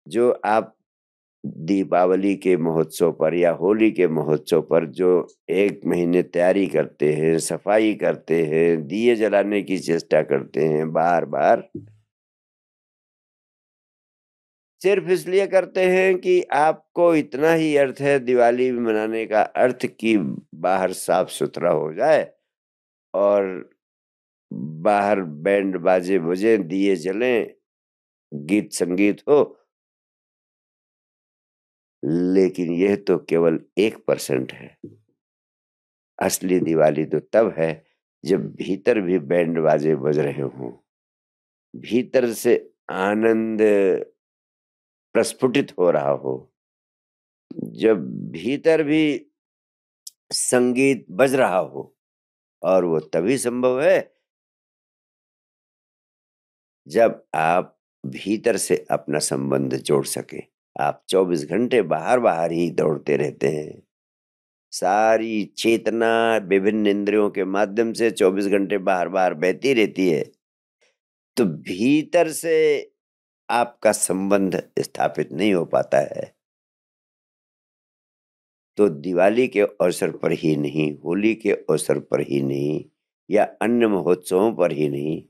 जो आप दीपावली के महोत्सव पर या होली के महोत्सव पर जो एक महीने तैयारी करते हैं, सफ़ाई करते हैं, दिए जलाने की चेष्टा करते हैं बार बार सिर्फ़ इसलिए करते हैं कि आपको इतना ही अर्थ है, दिवाली मनाने का अर्थ कि बाहर साफ़ सुथरा हो जाए और बाहर बैंड बाजे बजे, दिए जलें, गीत संगीत हो लेकिन यह तो केवल एक परसेंट है। असली दिवाली तो तब है, जब भीतर भी बैंड बाजे बज रहे हों। भीतर से आनंद प्रस्फुटित हो रहा हो। जब भीतर भी संगीत बज रहा हो, और वो तभी संभव है जब आप भीतर से अपना संबंध जोड़ सके। आप 24 घंटे बाहर बाहर ही दौड़ते रहते हैं। सारी चेतना विभिन्न इंद्रियों के माध्यम से 24 घंटे बाहर बाहर बहती रहती है। तो भीतर से आपका संबंध स्थापित नहीं हो पाता है। तो दिवाली के अवसर पर ही नहीं, होली के अवसर पर ही नहीं, या अन्य महोत्सवों पर ही नहीं,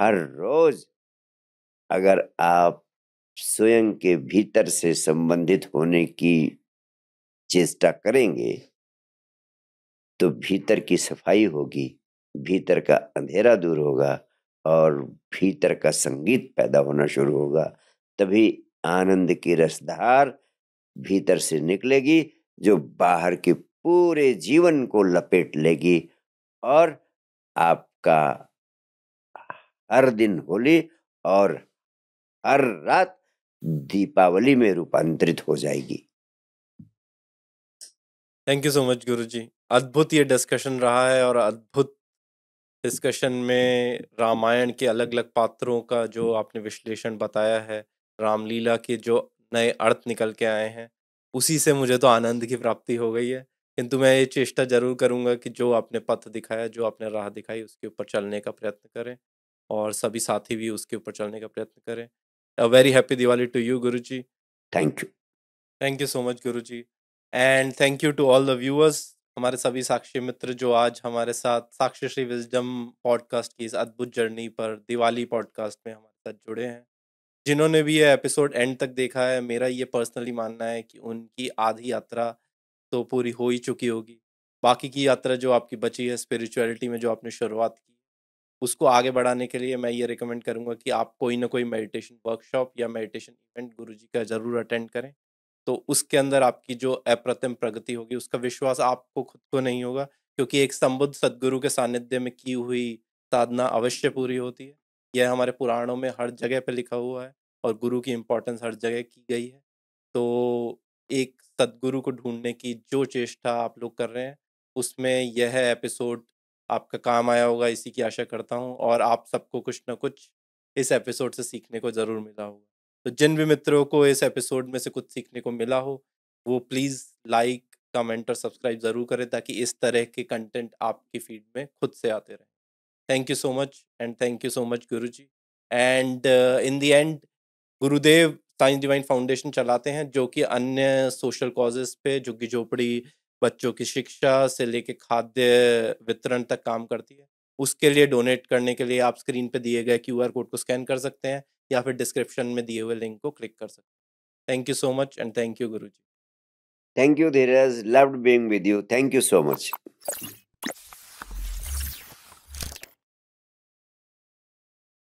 हर रोज अगर आप स्वयं के भीतर से संबंधित होने की चेष्टा करेंगे तो भीतर की सफ़ाई होगी, भीतर का अंधेरा दूर होगा और भीतर का संगीत पैदा होना शुरू होगा। तभी आनंद की रसधार भीतर से निकलेगी, जो बाहर के पूरे जीवन को लपेट लेगी और आपका हर दिन होली और हर रात दीपावली में रूपांतरित हो जाएगी। Thank you so much Guru जी अद्भुत ये डिस्कशन रहा है और अद्भुत डिस्कशन में रामायण के अलग अलग पात्रों का जो आपने विश्लेषण बताया है, रामलीला के जो नए अर्थ निकल के आए हैं, उसी से मुझे तो आनंद की प्राप्ति हो गई है। किंतु मैं ये चेष्टा ज़रूर करूँगा कि जो आपने पथ दिखाया, जो आपने राह दिखाई, उसके ऊपर चलने का प्रयत्न करें और सभी साथी भी उसके ऊपर चलने का प्रयत्न करें। Happy Diwali to you Guru ji thank you thank you so much Guru ji and thank you to all the viewers हमारे सभी साक्षी मित्र जो आज हमारे साथ साक्षी श्री विजडम पॉडकास्ट की इस अद्भुत जर्नी पर दिवाली पॉडकास्ट में हमारे साथ जुड़े हैं। जिन्होंने भी ये एपिसोड एंड तक देखा है मेरा ये पर्सनली मानना है कि उनकी आधी यात्रा तो पूरी हो ही चुकी होगी। बाकी की यात्रा जो आपकी बची है स्पिरिचुअलिटी में जो आपने शुरुआत की उसको आगे बढ़ाने के लिए मैं ये रिकमेंड करूँगा कि आप कोई ना कोई मेडिटेशन वर्कशॉप या मेडिटेशन इवेंट गुरु जी का ज़रूर अटेंड करें। तो उसके अंदर आपकी जो अप्रतिम प्रगति होगी, उसका विश्वास आपको खुद को नहीं होगा, क्योंकि एक संबुद्ध सदगुरु के सानिध्य में की हुई साधना अवश्य पूरी होती है। यह हमारे पुराणों में हर जगह पर लिखा हुआ है और गुरु की इम्पोर्टेंस हर जगह की गई है। तो एक सदगुरु को ढूँढने की जो चेष्टा आप लोग कर रहे हैं, उसमें यह एपिसोड आपका काम आया होगा, इसी की आशा करता हूँ और आप सबको कुछ ना कुछ इस एपिसोड से सीखने को ज़रूर मिला होगा। तो जिन भी मित्रों को इस एपिसोड में से कुछ सीखने को मिला हो, वो प्लीज़ लाइक, कमेंट और सब्सक्राइब ज़रूर करें ताकि इस तरह के कंटेंट आपकी फ़ीड में खुद से आते रहें। Thank you so much and thank you so much Guru ji and in the end Gurudev science divine foundation चलाते हैं जो कि अन्य सोशल कॉजेज़ पे झुग्गी झोपड़ी बच्चों की शिक्षा से लेके खाद्य वितरण तक काम करती है। उसके लिए डोनेट करने के लिए आप स्क्रीन पे दिए गए क्यूआर कोड को स्कैन कर सकते हैं या फिर डिस्क्रिप्शन में दिए हुए लिंक को क्लिक कर सकते हैं। Thank you so much and thank you Guru ji thank you Dheeraj. Loved being with you thank you so much